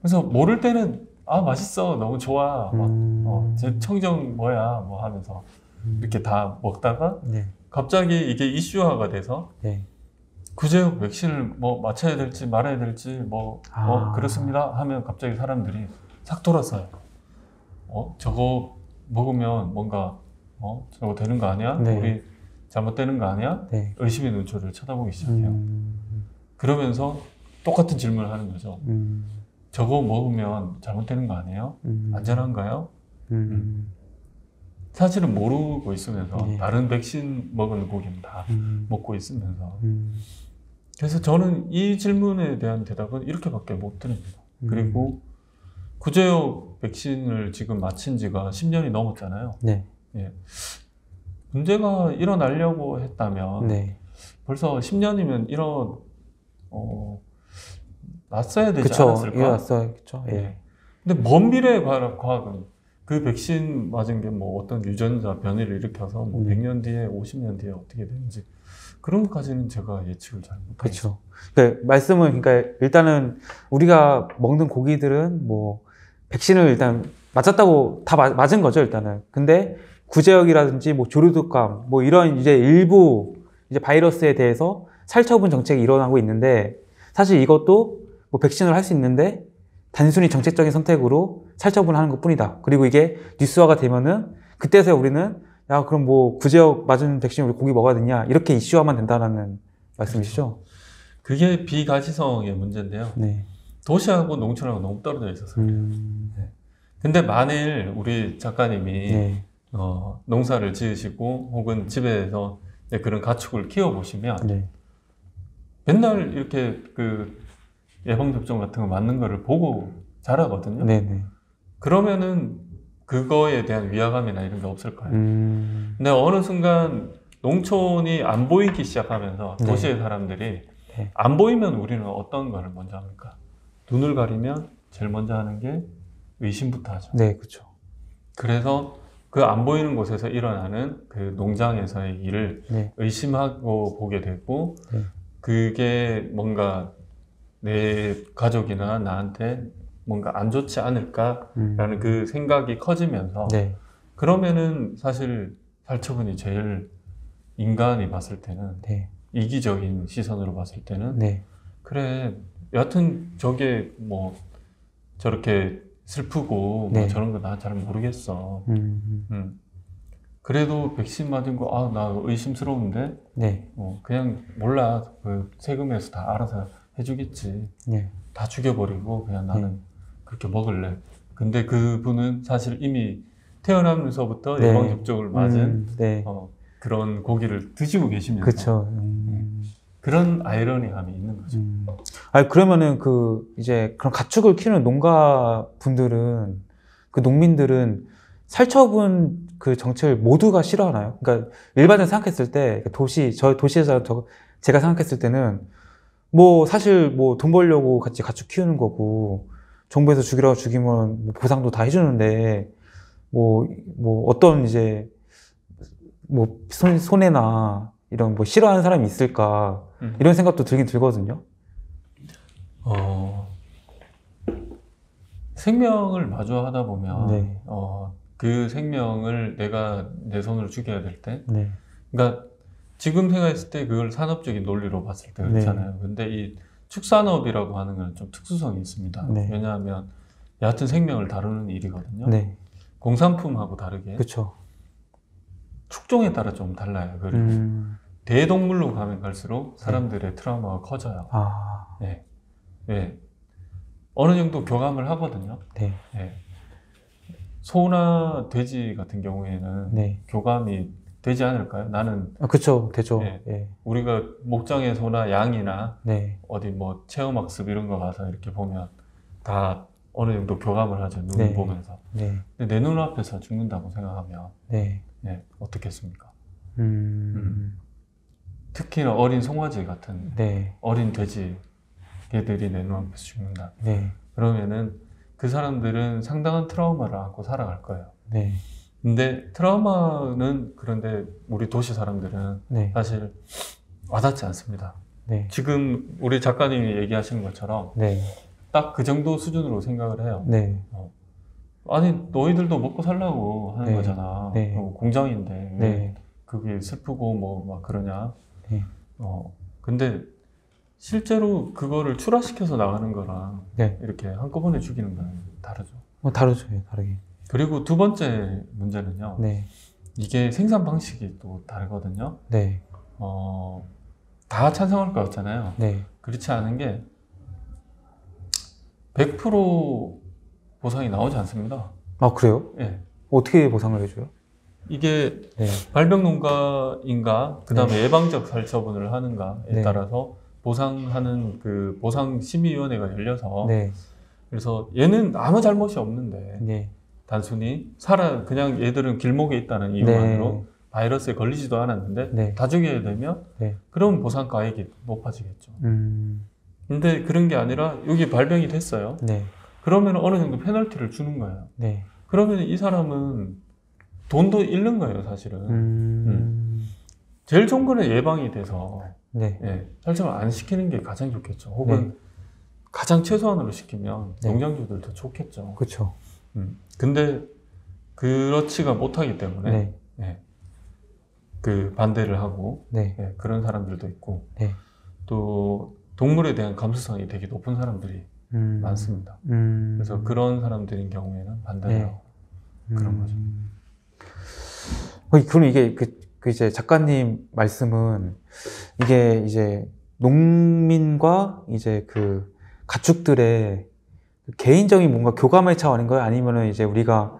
그래서 모를 때는 아 맛있어 너무 좋아 막 음. 어, 제 청정 뭐야 뭐 하면서 음. 이렇게 다 먹다가 네. 갑자기 이게 이슈화가 돼서 네. 구제역 백신을 뭐 맞춰야 될지 말아야 될지 뭐, 뭐 아. 그렇습니다 하면 갑자기 사람들이 싹 돌았어요. 어 저거 먹으면 뭔가 어 저거 되는 거 아니야? 네. 우리 잘못되는 거 아니야? 네. 의심의 눈초리를 쳐다보기 시작해요. 음. 그러면서 똑같은 질문을 하는 거죠. 음. 저거 먹으면 잘못되는 거 아니에요? 음. 안전한가요? 음. 사실은 모르고 있으면서 네. 다른 백신 먹은 고기는 다 음. 먹고 있으면서 음. 그래서 저는 이 질문에 대한 대답은 이렇게밖에 못 드립니다. 음. 그리고 구제역 백신을 지금 마친 지가 10년이 넘었잖아요. 네. 문제가 일어나려고 했다면 네. 벌써 10년이면 이런 어 났어야 되지 그쵸. 않았을까? 일어났어요. 그쵸. 예. 네. 근데 먼 미래의 과학- 과학은 그 백신 맞은 게 뭐 어떤 유전자 변이를 일으켜서 뭐 네. 100년 뒤에 50년 뒤에 어떻게 되는지 그런 것까지는 제가 예측을 잘 못하겠어요. 그렇죠. 그 말씀은 그러니까 일단은 우리가 먹는 고기들은 뭐 백신을 일단 맞았다고 다 맞, 맞은 거죠 일단은. 근데 구제역이라든지 뭐 조류독감 뭐 이런 이제 일부 이제 바이러스에 대해서 살처분 정책이 일어나고 있는데 사실 이것도 뭐 백신을 할 수 있는데 단순히 정책적인 선택으로 살처분 하는 것 뿐이다. 그리고 이게 뉴스화가 되면은 그때서야 우리는 야 그럼 뭐 구제역 맞은 백신 우리 고기 먹어야 되냐 이렇게 이슈화만 된다라는 말씀이시죠? 그게 비가시성의 문제인데요. 네. 도시하고 농촌하고 너무 떨어져 있었어요. 음, 근데 만일 우리 작가님이 네. 어, 농사를 지으시고 혹은 집에서 그런 가축을 키워보시면 네. 맨날 이렇게 그 예방접종 같은 거 맞는 거를 보고 자라거든요. 네. 네. 그러면은 그거에 대한 위화감이나 이런 게 없을 거예요. 음, 근데 어느 순간 농촌이 안 보이기 시작하면서 네. 도시의 사람들이 네. 안 보이면 우리는 어떤 거를 먼저 합니까? 눈을 가리면 제일 먼저 하는 게 의심부터 하죠. 네, 그렇죠. 그래서 그 안 보이는 곳에서 일어나는 그 농장에서의 일을 네. 의심하고 보게 되고 네. 그게 뭔가 내 가족이나 나한테 뭔가 안 좋지 않을까라는 음, 그 생각이 커지면서 네. 그러면은 사실 살처분이 제일 인간이 봤을 때는 네. 이기적인 시선으로 봤을 때는 네. 그래 여하튼 저게 뭐 저렇게 슬프고 네. 뭐 저런 거 나 잘 모르겠어 음, 음. 그래도 백신 맞은 거 아 나 의심스러운데 네. 뭐 그냥 몰라 그 세금에서 다 알아서 해주겠지 네. 다 죽여버리고 그냥 나는 그렇게 먹을래 근데 그분은 사실 이미 태어나면서부터 네. 예방 접종을 맞은 음, 네. 어, 그런 고기를 드시고 계시면서 그렇죠. 음, 그런 아이러니함이 있는 거죠. 음. 아니 그러면은 그 이제 그런 가축을 키우는 농가 분들은 그 농민들은 살처분 그 정책을 모두가 싫어하나요? 그러니까 일반적으로 생각했을 때 도시 저 도시에서 저 제가 생각했을 때는 뭐 사실 뭐 돈 벌려고 같이 가축 키우는 거고 정부에서 죽이라고 죽이면 뭐 보상도 다 해주는데 뭐 뭐 어떤 이제 뭐 손, 손해나 이런 뭐 싫어하는 사람이 있을까 음. 이런 생각도 들긴 들거든요. 어, 생명을 마주하다 보면 네. 어, 그 생명을 내가 내 손으로 죽여야 될 때, 네. 그러니까 지금 생각했을 때 그걸 산업적인 논리로 봤을 때 네. 그렇잖아요. 근데 이 축산업이라고 하는 건 좀 특수성이 있습니다. 네. 왜냐하면 얕은 생명을 다루는 일이거든요. 네. 공산품하고 다르게 그렇죠. 축종에 따라 좀 달라요. 그리고 음. 대동물로 가면 갈수록 사람들의 트라우마가 커져요. 아. 네. 네. 어느 정도 교감을 하거든요. 네. 네. 소나 돼지 같은 경우에는 네. 교감이 되지 않을까요? 나는 아, 그렇죠. 되죠. 네. 예. 우리가 목장의 소나 양이나 네. 어디 뭐 체험학습 이런 거 가서 이렇게 보면 다 어느 정도 교감을 하죠. 눈 네. 보면서. 네. 근데 내 눈앞에서 죽는다고 생각하면 네. 네, 어떻겠습니까? 음. 특히나 어린 송아지 같은 네. 어린 돼지 개들이 내 눈앞에서 죽는다. 네. 그러면은 그 사람들은 상당한 트라우마를 안고 살아갈 거예요. 네. 근데 트라우마는 그런데 우리 도시 사람들은 네. 사실 와닿지 않습니다. 네. 지금 우리 작가님이 얘기하신 것처럼 네. 딱 그 정도 수준으로 생각을 해요. 네. 아니 너희들도 먹고 살라고 하는 네. 거잖아. 네. 어, 공장인데 왜 네. 그게 슬프고 뭐 막 그러냐. 네. 어 근데 실제로 그거를 출하시켜서 나가는 거랑 네. 이렇게 한꺼번에 죽이는 거는 다르죠. 뭐 다르죠. 예, 다르게. 그리고 두 번째 문제는요. 네. 이게 생산 방식이 또 다르거든요. 네. 어, 다 찬성할 것 같잖아요. 네. 그렇지 않은 게 100% 보상이 나오지 않습니다. 아, 그래요? 예. 어떻게 보상을 해줘요? 이게 네. 발병 농가인가, 그 다음에 예방적 살처분을 하는가에 네. 따라서 보상하는 그 보상 심의위원회가 열려서 네. 그래서 얘는 아무 잘못이 없는데 네. 단순히 살아 그냥 얘들은 길목에 있다는 이유만으로 바이러스에 걸리지도 않았는데 네. 다 죽여야 되면 네. 그럼 보상 가액이 높아지겠죠. 음. 근데 그런 게 아니라 여기 발병이 됐어요. 네. 그러면 어느 정도 페널티를 주는 거예요. 네. 그러면 이 사람은 돈도 잃는 거예요, 사실은. 음. 제일 좋은 거는 예방이 돼서 네. 예, 설정을 안 시키는 게 가장 좋겠죠. 혹은 가장 최소한으로 시키면 네. 농장주들도 좋겠죠. 그렇죠. 음. 근데 그렇지가 못하기 때문에 네. 예, 그 반대를 하고 네. 예, 그런 사람들도 있고 네. 또 동물에 대한 감수성이 되게 높은 사람들이 음. 많습니다. 음. 그래서 그런 사람들인 경우에는 반대를 네. 하고 그런 거죠. 어, 그럼 이게 그, 그 이제 작가님 말씀은 이게 이제 농민과 이제 그 가축들의 개인적인 뭔가 교감의 차원인가요? 아니면은 이제 우리가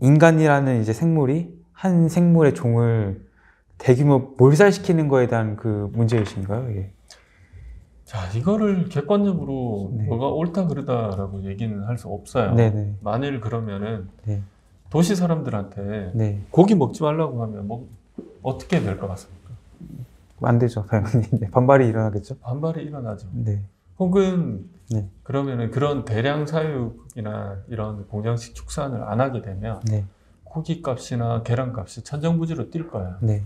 인간이라는 이제 생물이 한 생물의 종을 대규모 몰살시키는 거에 대한 그 문제의식인가요? 이게? 자 이거를 객관적으로 네. 뭐가 옳다 그르다라고 얘기는 할 수 없어요. 네네. 만일 그러면은 네. 도시 사람들한테 네. 고기 먹지 말라고 하면 뭐 어떻게 될 것 같습니까? 안 되죠, 당연히. *laughs* 네, 반발이 일어나겠죠? 반발이 일어나죠. 네. 혹은 네. 그러면은 그런 대량 사육이나 이런 공장식 축산을 안 하게 되면 네. 고기 값이나 계란 값이 천정부지로 뛸 거예요. 네.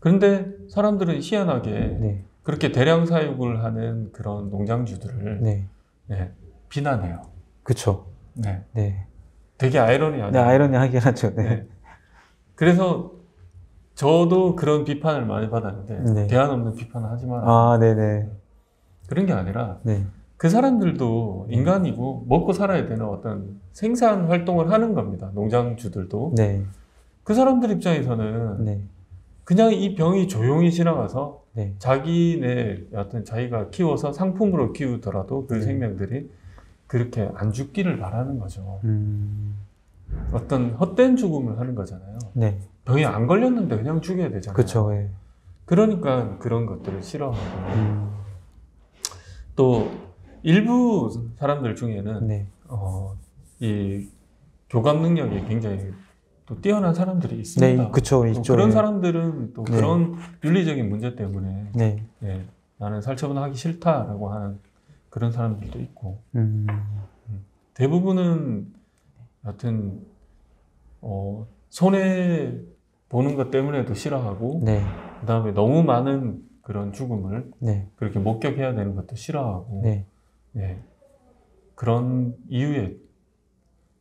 그런데 사람들은 희한하게 네. 그렇게 대량 사육을 하는 그런 농장주들을 네. 네, 비난해요. 그쵸. 네. 네. 되게 아이러니하죠. 네, 아이러니 하긴 하죠. 네. 네. 그래서 저도 그런 비판을 많이 받았는데 네. 대안 없는 비판을 하지 마라. 아, 네네. 그런 게 아니라 네. 그 사람들도 인간이고 먹고 살아야 되는 어떤 생산 활동을 하는 겁니다. 농장주들도. 네. 그 사람들 입장에서는 네. 그냥 이 병이 조용히 지나가서 네. 자기네 어떤 자기가 키워서 상품으로 키우더라도 그 네. 생명들이 그렇게 안 죽기를 바라는 거죠. 음. 어떤 헛된 죽음을 하는 거잖아요. 네. 병이 안 걸렸는데 그냥 죽여야 되잖아요. 그쵸. 예. 그러니까 그런 것들을 싫어하고 음. 또 일부 사람들 중에는 네. 어, 이 교감 능력이 굉장히 또 뛰어난 사람들이 있습니다. 네, 그쵸. 또 있죠. 그런 예. 사람들은 또 네. 그런 윤리적인 문제 때문에 네. 예, 나는 살처분하기 싫다라고 하는 그런 사람들도 있고 음. 대부분은 여튼 어, 손해 보는 것 때문에도 싫어하고 네. 그다음에 너무 많은 그런 죽음을 네. 그렇게 목격해야 되는 것도 싫어하고 네. 예. 그런 이유에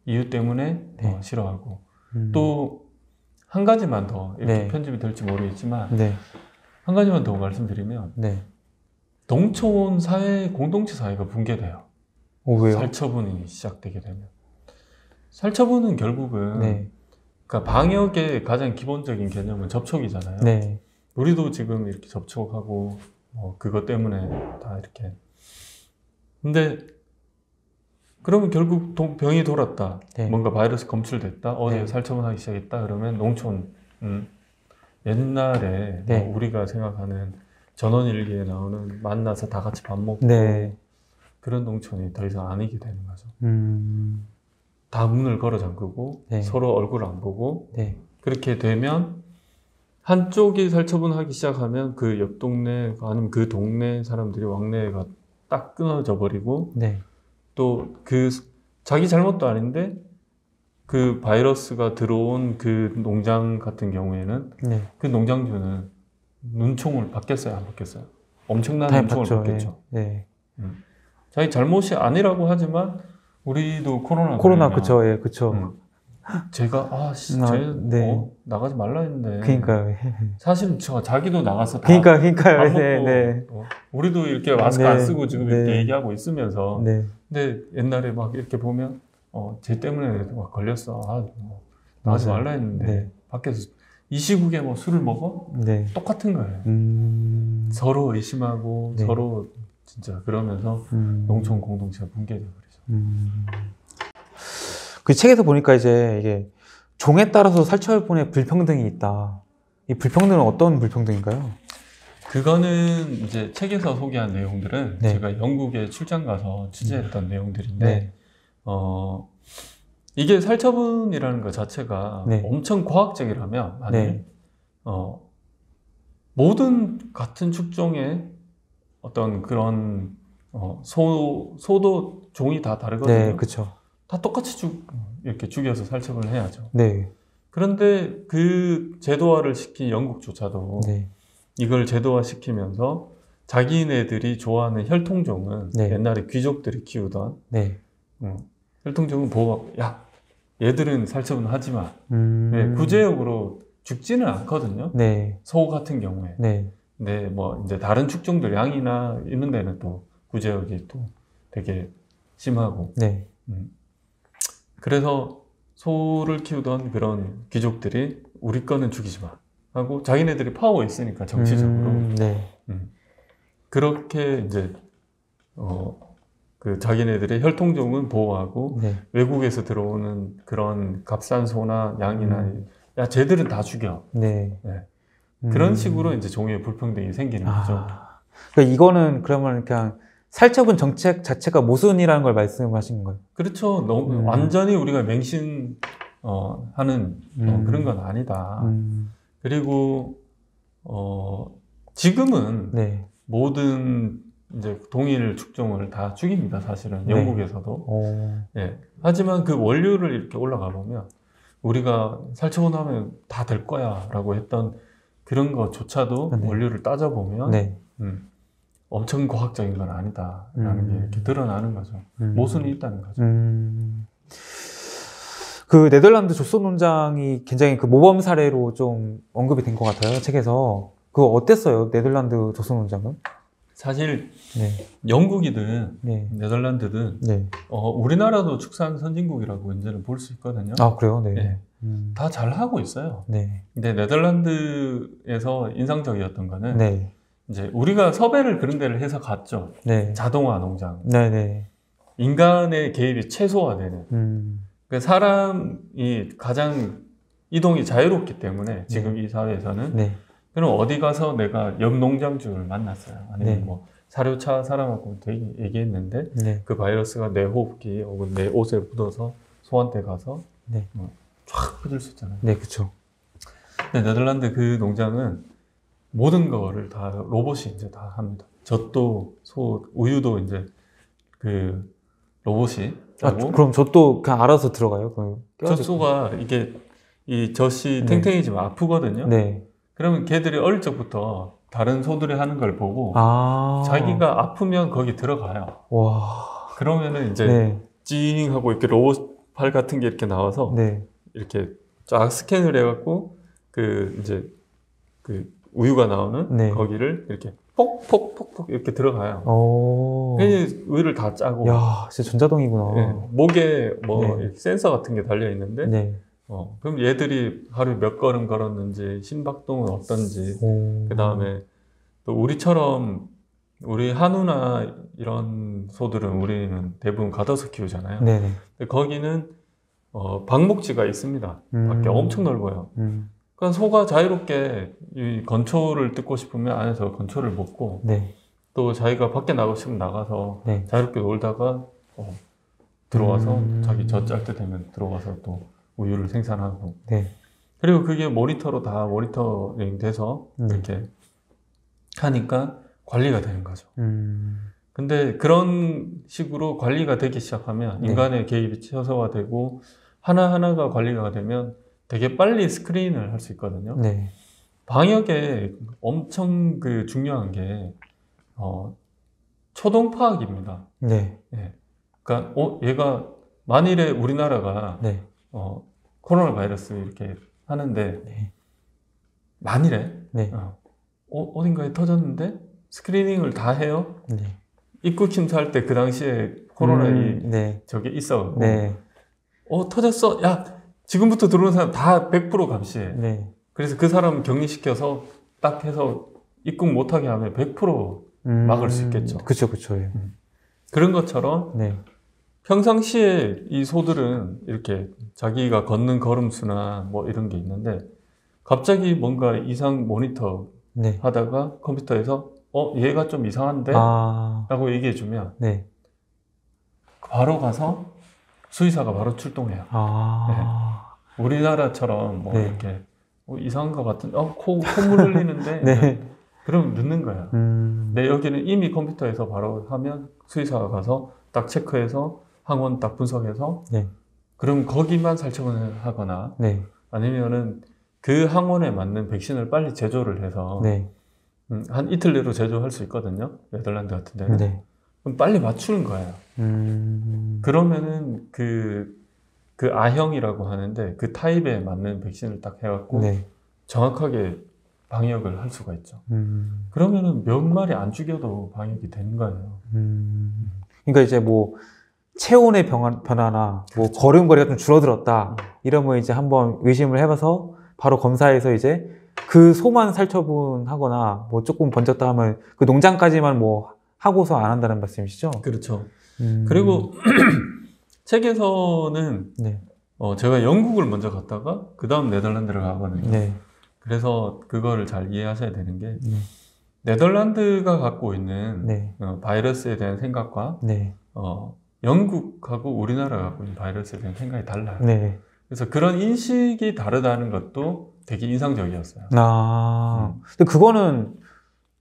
이유 때문에 네. 어, 싫어하고 음. 또한 가지만 더 이렇게 네. 편집이 될지 모르겠지만 네. 한 가지만 더 말씀드리면 네. 농촌 사회 공동체 사회가 붕괴돼요. 오, 왜요? 살처분이 시작되게 되면 살처분은 결국은 네. 그러니까 방역의 가장 기본적인 개념은 접촉이잖아요. 네. 우리도 지금 이렇게 접촉하고 뭐 그것 때문에 다 이렇게 근데 그러면 결국 도- 병이 돌았다 네. 뭔가 바이러스 검출됐다 어제 네. 살처분하기 시작했다 그러면 농촌 음, 옛날에 네. 뭐 우리가 생각하는 전원일기에 나오는 만나서 다 같이 밥 먹고 네. 그런 농촌이 더 이상 아니게 되는 거죠 음. 다 문을 걸어 잠그고 네. 서로 얼굴 안 보고 네. 그렇게 되면 한쪽이 살처분하기 시작하면 그 옆 동네 아니면 그 동네 사람들이 왕래가 딱 끊어져 버리고 네. 또그 자기 잘못도 아닌데 그 바이러스가 들어온 그 농장 같은 경우에는 네. 그 농장주는 눈총을 받겠어요 안 받겠어요 엄청난 눈총을 봤죠. 받겠죠 예. 네. 음. 자기 잘못이 아니라고 하지만 우리도 코로나 코로나 그쵸, 예, 그쵸. 음, 제가 아, 씨, 아, 쟤 네. 어, 나가지 말라 했는데 그니까요. 사실은 저 자기도 나가서 다 그니까, 그니까요. 밥 먹고 네, 네. 어, 우리도 이렇게 마스크 네, 안 쓰고 지금 네. 이렇게 얘기하고 있으면서 네. 근데 옛날에 막 이렇게 보면 어, 쟤 때문에 막 걸렸어. 아, 뭐, 나가지 맞아요. 말라 했는데 네. 밖에서 이 시국에 뭐 술을 먹어? 네. 똑같은 거예요. 음. 서로 의심하고 네. 서로 진짜 그러면서 음. 농촌 공동체가 붕괴돼 버리죠. 음. 그 책에서 보니까 이제 이게 종에 따라서 살처분의 불평등이 있다. 이 불평등은 어떤 불평등인가요? 그거는 이제 책에서 소개한 내용들은 네. 제가 영국에 출장 가서 취재했던 내용들인데 네. 어 이게 살처분이라는 것 자체가 네. 엄청 과학적이라면 아니 네. 어 모든 같은 축종의 어떤 그런 어, 소 소도 종이 다 다르거든요. 네, 그쵸. 다 똑같이 죽 이렇게 죽여서 살처분을 해야죠. 네. 그런데 그 제도화를 시킨 영국조차도 네. 이걸 제도화 시키면서 자기네들이 좋아하는 혈통종은 네. 옛날에 귀족들이 키우던 네. 음, 혈통종은 보호하고 야 얘들은 살처분 하지 마. 음. 네, 구제역으로 죽지는 않거든요. 네. 소 같은 경우에. 네. 근데 뭐 이제 다른 축종들 양이나 이런 데는 또 구제역이 또 되게 심하고 네. 음. 그래서 소를 키우던 그런 귀족들이 우리 거는 죽이지 마 하고 자기네들이 파워 있으니까 정치적으로 음, 네. 그렇게 이제 어 그 자기네들의 혈통종은 보호하고 네. 외국에서 들어오는 그런 값싼 소나 양이나 음. 야 쟤들은 다 죽여 네. 네. 음. 그런 식으로 이제 종의 불평등이 생기는 거죠. 아. 그러니까 이거는 그러면 그냥 살처분 정책 자체가 모순이라는 걸 말씀하신 거예요. 그렇죠. 너무 음. 완전히 우리가 맹신 어, 하는 어, 음. 그런 건 아니다. 음. 그리고 어, 지금은 네. 모든 이제 동일 축종을 다 죽입니다. 사실은 네. 영국에서도. 오. 예. 하지만 그 원료를 이렇게 올라가 보면 우리가 살처분하면 다 될 거야라고 했던 그런 것조차도 네. 원료를 따져 보면 네. 음, 엄청 과학적인 건 아니다라는 음. 게 이렇게 드러나는 거죠. 음. 모순이 있다는 거죠. 음. 그 네덜란드 조선 농장이 굉장히 그 모범 사례로 좀 언급이 된 것 같아요 책에서 그거 어땠어요 네덜란드 조선 농장은? 사실 네, 영국이든 네, 네덜란드든 네. 어, 우리나라도 축산 선진국이라고 이제는 볼 수 있거든요. 아 그래요, 네, 네. 음. 다잘 하고 있어요. 네, 근데 네덜란드에서 인상적이었던 거는 네, 이제 우리가 섭외를 그런 데를 해서 갔죠. 네, 자동화 농장. 네, 네. 인간의 개입이 최소화되는. 음. 그 사람이 가장 이동이 자유롭기 때문에 지금 이 사회에서는 네, 그럼 어디 가서 내가 옆 농장주를 만났어요. 아니면 네. 뭐 사료차 사람하고 되게 얘기했는데 네, 그 바이러스가 내 호흡기 혹은 내 옷에 묻어서 소한테 가서 네. 어, 쫙 퍼질 수 있잖아요. 네, 그쵸. 근데 네덜란드 그 농장은 모든 거를 다 로봇이 이제 다 합니다. 젖도 소 우유도 이제 그 로봇이 아, 하고 그럼 저또 그냥 알아서 들어가요? 그럼. 젖소가 이게 이 젖이 네. 탱탱해지면 아프거든요. 네. 그러면 걔들이 어릴 적부터 다른 소들이 하는 걸 보고 아. 자기가 아프면 거기 들어가요. 와. 그러면은 이제 네, 찡 하고 이렇게 로봇 팔 같은 게 이렇게 나와서 네, 이렇게 쫙 스캔을 해갖고 그 이제 그 우유가 나오는 네. 거기를 이렇게 폭폭폭폭 이렇게 들어가요. 오. 괜히 우유를 다 짜고 야, 진짜 전자동이구나. 예, 목에 뭐 네. 센서 같은 게 달려 있는데 네. 어, 그럼 얘들이 하루에 몇 걸음 걸었는지 심박동은 어떤지 오. 그 다음에 또 우리처럼 우리 한우나 이런 소들은 우리는 대부분 가둬서 키우잖아요. 네네. 근데 거기는 어, 방목지가 있습니다. 음. 밖에 엄청 넓어요. 음. 그러니까 소가 자유롭게 이 건초를 뜯고 싶으면 안에서 건초를 먹고 네. 또 자기가 밖에 나가고 싶으면 나가서 네. 자유롭게 놀다가 어, 들어와서 음. 자기 젖짤 때 되면 들어가서 또 우유를 생산하고 네. 그리고 그게 모니터로 다 모니터링 돼서 네. 이렇게 하니까 관리가 되는 거죠. 음. 근데 그런 식으로 관리가 되기 시작하면 네. 인간의 개입이 최소화되고 하나하나가 관리가 되면 되게 빨리 스크린을 할 수 있거든요. 네. 방역에 엄청 그 중요한 게, 어, 초동 파악입니다. 네. 그러니까 어 얘가 만일에 우리나라가 네. 어, 코로나 바이러스 이렇게 하는데 네. 만일에 네. 어, 어, 딘가에 터졌는데 스크리닝을 다 해요. 네. 입국 심사할 때 그 당시에 코로나 이 음, 네. 저게 네. 어 터졌어. 야 지금부터 들어오는 사람 다 100% 감시해. 네. 그래서 그 사람 격리시켜서 딱 해서 입국 못하게 하면 100% 음, 막을 수 있겠죠. 그쵸, 그쵸. 예. 그런 것처럼 네. 평상시에 이 소들은 이렇게 자기가 걷는 걸음수나 뭐 이런 게 있는데 갑자기 뭔가 이상 모니터 네. 하다가 컴퓨터에서 어 얘가 좀 이상한데 아, 라고 얘기해 주면 네. 바로 가서 수의사가 바로 출동해요 아, 우리나라처럼 뭐 네. 이렇게 어, 이상한 것 같은 어코 콧물 흘리는데 *laughs* 네. 그럼 늦는 거야 음, 근데 여기는 이미 컴퓨터에서 바로 하면 수의사가 가서 딱 체크해서 항원 딱 분석해서 네. 그럼 거기만 살처분을 하거나 네. 아니면은 그 항원에 맞는 백신을 빨리 제조를 해서 네. 음, 한 이틀 내로 제조할 수 있거든요. 네덜란드 같은 데는. 네. 그럼 빨리 맞추는 거예요. 음, 그러면은 그, 그 A형이라고 하는데 그 타입에 맞는 백신을 딱 해갖고 네. 정확하게 방역을 할 수가 있죠. 음, 그러면은 몇 마리 안 죽여도 방역이 되는 거예요. 음. 그러니까 이제 뭐 체온의 변화, 변화나 뭐 그렇죠. 걸음걸이가 좀 줄어들었다 이러면 이제 한번 의심을 해봐서 바로 검사해서 이제 그 소만 살처분하거나 뭐 조금 번졌다 하면 그 농장까지만 뭐 하고서 안 한다는 말씀이시죠? 그렇죠. 음, 그리고 *clears throat* 책에서는 네, 어, 제가 영국을 먼저 갔다가 그 다음 네덜란드를 가거든요. 네, 그래서 그거를 잘 이해하셔야 되는 게 네, 네덜란드가 갖고 있는 네, 어, 바이러스에 대한 생각과 네, 어, 영국하고 우리나라가 갖고 있는 바이러스에 대한 생각이 달라요. 네. 그래서 그런 인식이 다르다는 것도 되게 인상적이었어요. 아, 음. 근데 그거는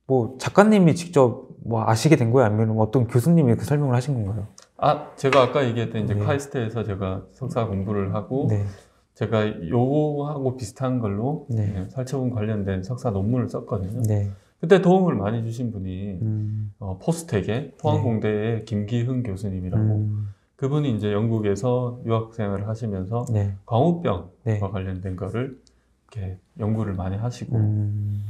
뭐 작가님이 직접 뭐 아시게 된 거예요? 아니면 어떤 교수님이 그 설명을 하신 건가요? 아, 제가 아까 얘기했던 이제 네. 카이스트에서 제가 석사 공부를 하고 네, 제가 요거하고 비슷한 걸로 네. 네, 살처분 관련된 석사 논문을 썼거든요. 네, 그때 도움을 많이 주신 분이 음, 어, 포스텍의 포항공대의 김기흥 교수님이라고 음, 그분이 이제 영국에서 유학생활을 하시면서 네, 광우병과 네, 관련된 거를 이렇게 연구를 많이 하시고 음,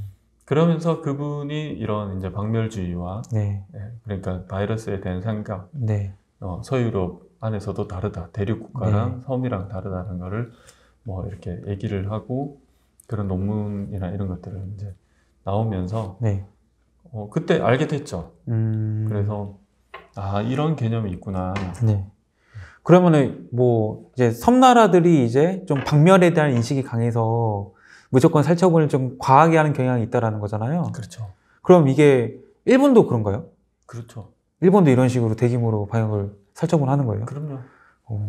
그러면서 그분이 이런 이제 박멸주의와 네, 예, 그러니까 바이러스에 대한 생각 네, 어, 서유럽 안에서도 다르다 대륙 국가랑 섬이랑 다르다는 거를 뭐 이렇게 얘기를 하고 그런 논문이나 이런 것들을 이제 나오면서 네, 어, 그때 알게 됐죠. 음, 그래서 아 이런 개념이 있구나. 네. 그러면은 뭐 이제 섬나라들이 이제 좀 박멸에 대한 인식이 강해서 무조건 살처분을 좀 과하게 하는 경향이 있다라는 거잖아요. 그렇죠. 그럼 이게 일본도 그런가요? 그렇죠. 일본도 이런 식으로 대규모로 방역을 살처분하는 거예요? 그럼요. 오,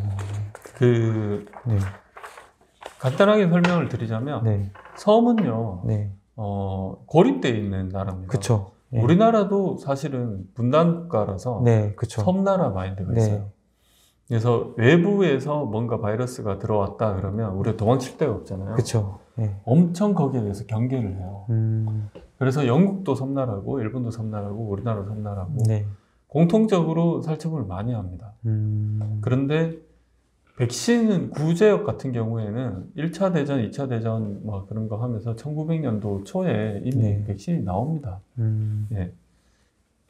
그 네, 간단하게 설명을 드리자면 네, 섬은요 네, 어, 고립되어 있는 나라입니다. 그쵸. 예. 우리나라도 사실은 분단 국가라서 네, 그쵸. 섬나라 마인드가 네. 있어요. 그래서 외부에서 뭔가 바이러스가 들어왔다 그러면 우리가 도망칠 데가 없잖아요. 그쵸. 예. 엄청 거기에 대해서 경계를 해요. 음, 그래서 영국도 섬나라고 일본도 섬나라고 우리나라도 섬나라고 네, 공통적으로 살처분을 많이 합니다. 음, 그런데 백신은 구제역 같은 경우에는 1차 대전, 2차 대전 뭐 그런 거 하면서 1900년도 초에 이미 네. 백신이 나옵니다. 음, 예.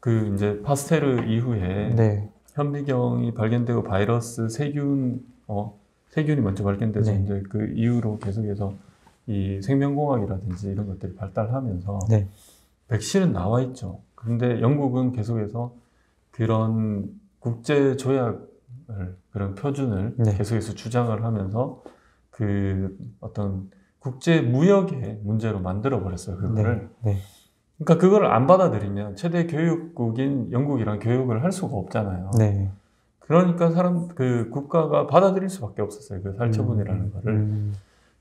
그 이제 파스테르 이후에 네, 현미경이 발견되고 바이러스 세균 어 세균이 먼저 발견돼서 네. 이제 그 이후로 계속해서 이 생명공학이라든지 이런 것들이 발달하면서 네, 백신은 나와 있죠. 그런데 영국은 계속해서 그런 국제 조약을 그런 표준을 네. 계속해서 주장을 하면서 그 어떤 국제 무역의 문제로 만들어 버렸어요. 그거를. 네, 네, 그러니까 그걸 안 받아들이면 최대 교육국인 영국이랑 교육을 할 수가 없잖아요. 네. 그러니까 사람 그 국가가 받아들일 수밖에 없었어요. 그 살처분이라는 음, 거를. 음,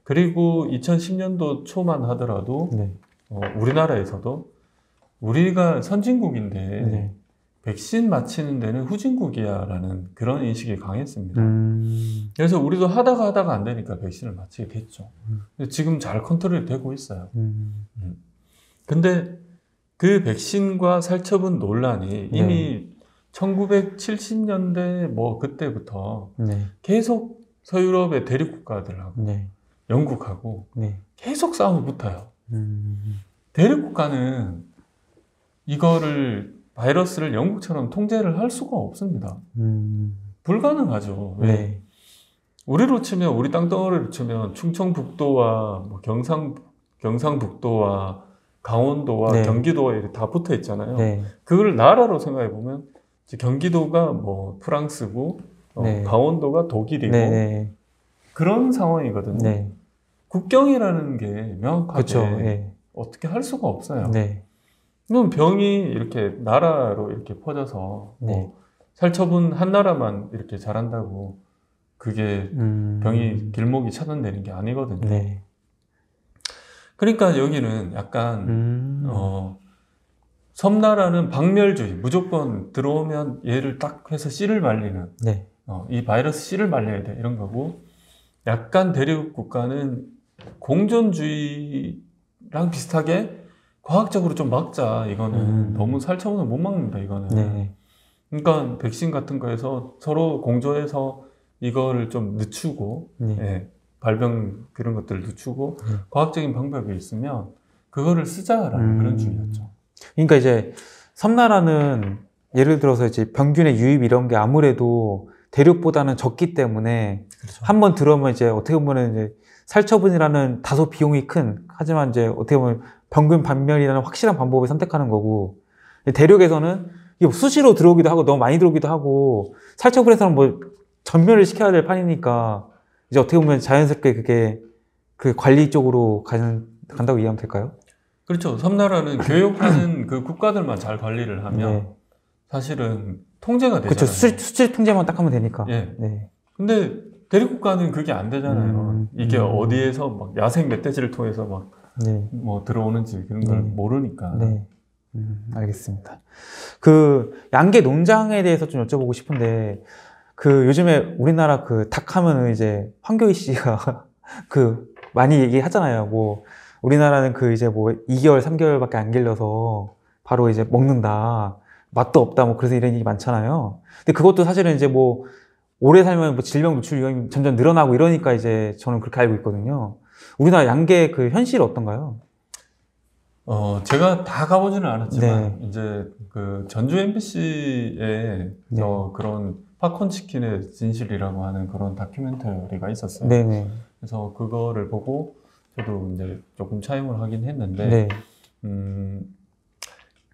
그리고 2010년도 초만 하더라도 네, 어, 우리나라에서도 우리가 선진국인데 네. 백신 맞히는 데는 후진국이야라는 그런 인식이 강했습니다. 음, 그래서 우리도 하다가 하다가 안 되니까 백신을 맞히게 됐죠. 음. 지금 잘 컨트롤이 되고 있어요. 음, 근데 그 백신과 살처분 논란이 이미 1970년대 뭐 그때부터 네. 계속 서유럽의 대륙 국가들하고 네. 영국하고 네. 계속 싸움을 붙어요. 음. 대륙 국가는 이거를 바이러스를 영국처럼 통제를 할 수가 없습니다. 음. 불가능하죠. 왜? 네. 우리로 치면 우리 땅덩어리로 치면 충청북도와 뭐 경상 경상북도와 강원도와 네. 경기도가 이렇게 다 붙어 있잖아요. 네. 그걸 나라로 생각해 보면 경기도가 뭐 프랑스고 어, 네. 강원도가 독일이고 네. 네. 그런 상황이거든요. 네. 국경이라는 게 명확하게 그렇죠. 네. 어떻게 할 수가 없어요. 네. 그럼 병이 이렇게 나라로 이렇게 퍼져서 네. 뭐 살처분 한 나라만 이렇게 잘한다고 그게 음. 병이 길목이 차단되는 게 아니거든요. 네. 그러니까 여기는 약간 음. 어, 섬나라는 박멸주의 무조건 들어오면 얘를 딱 해서 씨를 말리는 네. 어, 이 바이러스 씨를 말려야 돼 이런 거고 약간 대륙 국가는 공존주의랑 비슷하게 과학적으로 좀 막자 이거는 음. 너무 살처분을 못 막는다 이거는 네. 그러니까 백신 같은 거에서 서로 공조해서 이거를 좀 늦추고 네. 예, 발병 그런 것들을 늦추고 네. 과학적인 방법이 있으면 그거를 쓰자라는 음. 그런 주의였죠. 그러니까 이제 섬나라는 예를 들어서 이제 병균의 유입 이런 게 아무래도 대륙보다는 적기 때문에 그렇죠. 한번 들어오면 이제 어떻게 보면 이제 살처분이라는 다소 비용이 큰 하지만 이제 어떻게 보면 병균 반멸이라는 확실한 방법을 선택하는 거고 대륙에서는 이게 뭐 수시로 들어오기도 하고 너무 많이 들어오기도 하고 살처분에서는 뭐 전멸을 시켜야 될 판이니까 이제 어떻게 보면 자연스럽게 그게 그 관리 쪽으로 가는 간다고 이해하면 될까요? 그렇죠. 섬나라는 *clears throat* 교육하는 그 국가들만 잘 관리를 하면 네. 사실은 통제가 되잖아요. 그렇죠. 수질 통제만 딱 하면 되니까. 예. 네. 근데 대륙 국가는 그게 안 되잖아요. 음, 이게 음. 어디에서 막 야생 멧돼지를 통해서 막 네. 뭐 들어오는지 그런 걸 네. 모르니까. 네. 음, 알겠습니다. 그 양계 농장에 대해서 좀 여쭤보고 싶은데 그 요즘에 우리나라 그 닭 하면은 이제 황교익 씨가 *laughs* 그 많이 얘기하잖아요. 뭐 우리나라는 그 이제 뭐 2개월, 3개월밖에 안 길러서 바로 이제 먹는다. 맛도 없다. 뭐 그래서 이런 얘기 많잖아요. 근데 그것도 사실은 이제 뭐 오래 살면 뭐 질병 노출 위험이 점점 늘어나고 이러니까 이제 저는 그렇게 알고 있거든요. 우리나라 양계 그 현실 어떤가요? 어, 제가 다 가보지는 않았지만 네. 이제 그 전주 MBC에 네. 어, 그런 팝콘 치킨의 진실이라고 하는 그런 다큐멘터리가 있었어요. 네네. 그래서 그거를 보고 저도 이제 조금 차용을 하긴 했는데 네. 음,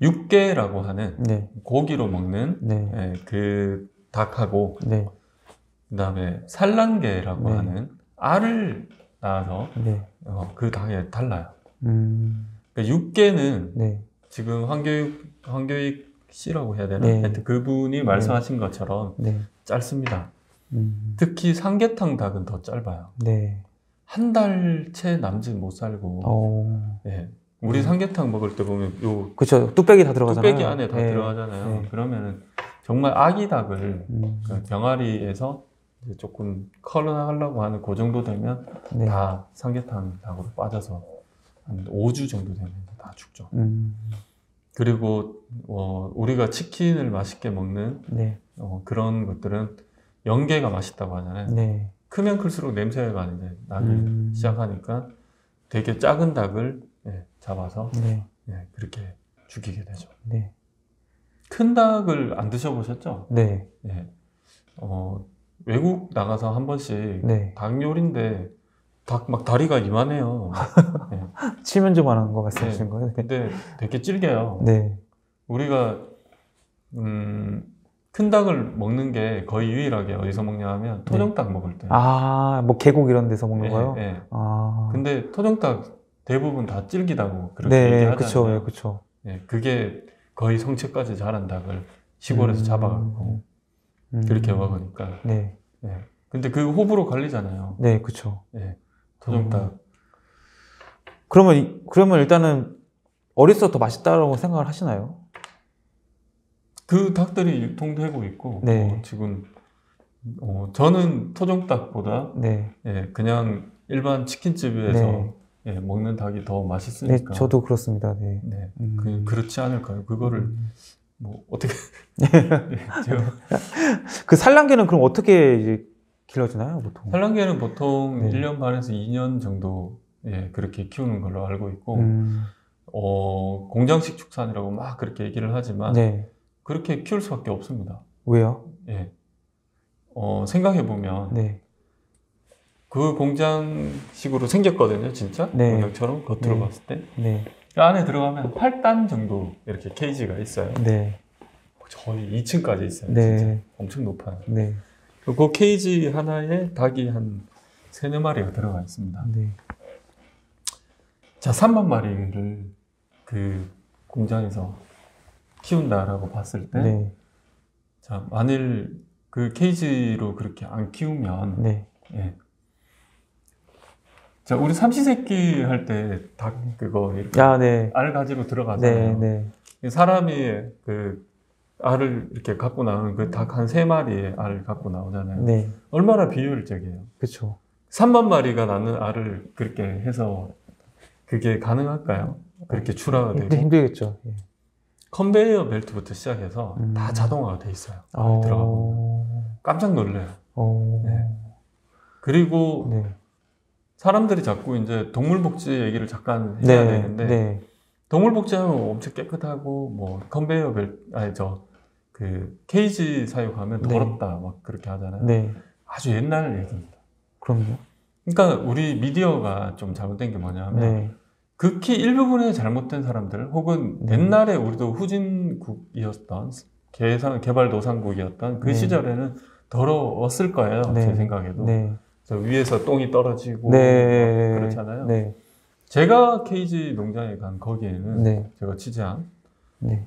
육개라고 하는 네. 고기로 먹는 네. 예, 그 닭하고 네. 그다음에 산란계라고 네. 하는 알을 낳아서 네. 어, 그 닭에 달라요. 음. 그러니까 육개는 네. 지금 황교익 황교익 씨라고 해야 되나? 네. 하여튼 그분이 말씀하신 것처럼 네. 짧습니다. 음. 특히 삼계탕 닭은 더 짧아요. 네. 한달 채 남짓 못 살고. 어. 예. 우리 삼계탕 먹을 때 보면 요 그렇죠. 뚝배기 다 들어가잖아요. 뚝배기 안에 다 네. 들어가잖아요. 네. 그러면은 정말 아기 닭을 음. 그 병아리에서 조금 커나가려고 하는 그 정도 되면 네. 다 삼계탕 닭으로 빠져서 한 5주 정도 되면 다 죽죠. 음. 그리고 어, 우리가 치킨을 맛있게 먹는 네. 어, 그런 것들은 연계가 맛있다고 하잖아요. 네. 크면 클수록 냄새가 이제 나기 음. 시작하니까 되게 작은 닭을 예, 잡아서 네. 예, 그렇게 죽이게 되죠. 네. 큰 닭을 안 드셔보셨죠? 네. 예. 어, 외국 나가서 한 번씩 네. 닭 요리인데 닭 막 다리가 이만해요. 예. 칠면조만한 거 말씀하시는 거예요? 네. 근데 되게 질겨요. 네. 우리가 음, 큰 닭을 먹는 게 거의 유일하게 어디서 먹냐 하면 토종닭 먹을 때. 아, 뭐 계곡 이런 데서 먹는 예, 거요? 예. 아. 근데 토종닭 대부분 다 질기다고 그렇게 네, 얘기하잖아요. 그쵸, 예, 그쵸. 예, 그게 거의 성체까지 자란 닭을 시골에서 음. 잡아갖고 음. 그렇게 먹으니까. 네. 예. 근데 그 호불호 갈리잖아요. 네, 그쵸. 예. 토종닭. 그러면, 이- 그러면 일단은 어렸을 때더 맛있다라고 생각을 하시나요? 그 닭들이 유통되고 있고 네. 어, 지금 어, 저는 토종닭보다 네. 예, 그냥 일반 치킨집에서 네. 예, 먹는 닭이 더 네, 맛있으니까. 저도 그렇습니다. 네. 네, 음. 그, 그렇지 않을까요? 그거를 음. 뭐 어떻게 *laughs* 예, 그 산란계는 그럼 어떻게 이제 길러지나요, 보통? 산란계는 보통 네. 1년 반에서 2년 정도 예, 그렇게 키우는 걸로 알고 있고 음, 어, 공장식 축산이라고 막 그렇게 얘기를 하지만 네. 그렇게 키울 수밖에 없습니다. 왜요? 예. 어, 생각해 보면 네. 그 공장식으로 생겼거든요, 진짜. 네. 공장처럼 겉으로 네. 봤을 때. 네. 그 안에 들어가면 8단 정도 이렇게 케이지가 있어요. 네. 거의 2층까지 있어요. 네. 진짜. 엄청 높아요. 네. 그 케이지 하나에 닭이 한 세네 마리가 들어가 있습니다. 네. 자, 3만 마리를 그 공장에서 키운다라고 봤을 때, 네. 자, 만일 그 케이지로 그렇게 안 키우면, 네. 예. 자, 우리 삼시세끼 할 때 닭 그거 이렇게 야, 네. 알 가지고 네, 들어가잖아요. 네. 사람이 그 알을 이렇게 갖고 나오는 그 닭 한 세 마리의 알을 갖고 나오잖아요. 네. 얼마나 비효율적이에요. 그쵸. 3만 마리가 낳는 알을 그렇게 해서 그게 가능할까요? 그렇게 출하가 힘들, 되고 힘들겠죠. 예. 컨베이어 벨트부터 시작해서 음. 다 자동화가 돼 있어요. 어. 들어가 보면 깜짝 놀래요. 어. 네. 그리고 네. 사람들이 자꾸 이제 동물복지 얘기를 잠깐 해야 네. 되는데 네. 동물복지하면 엄청 깨끗하고 뭐 컨베이어 벨트 아니 저 그 케이지 사육하면 네. 더럽다 막 그렇게 하잖아요. 네. 아주 옛날 얘기입니다. 그럼요. 그러니까 우리 미디어가 좀 잘못된 게 뭐냐면 네. 극히 일부분의 잘못된 사람들 혹은 네. 옛날에 우리도 후진국이었던 개발도상국이었던 그 네. 시절에는 더러웠을 거예요. 네. 제 생각에도 네. 저 위에서 똥이 떨어지고 네. 막 그렇잖아요. 네. 제가 케이지 농장에 간 거기에는 네. 제가 취재한 네.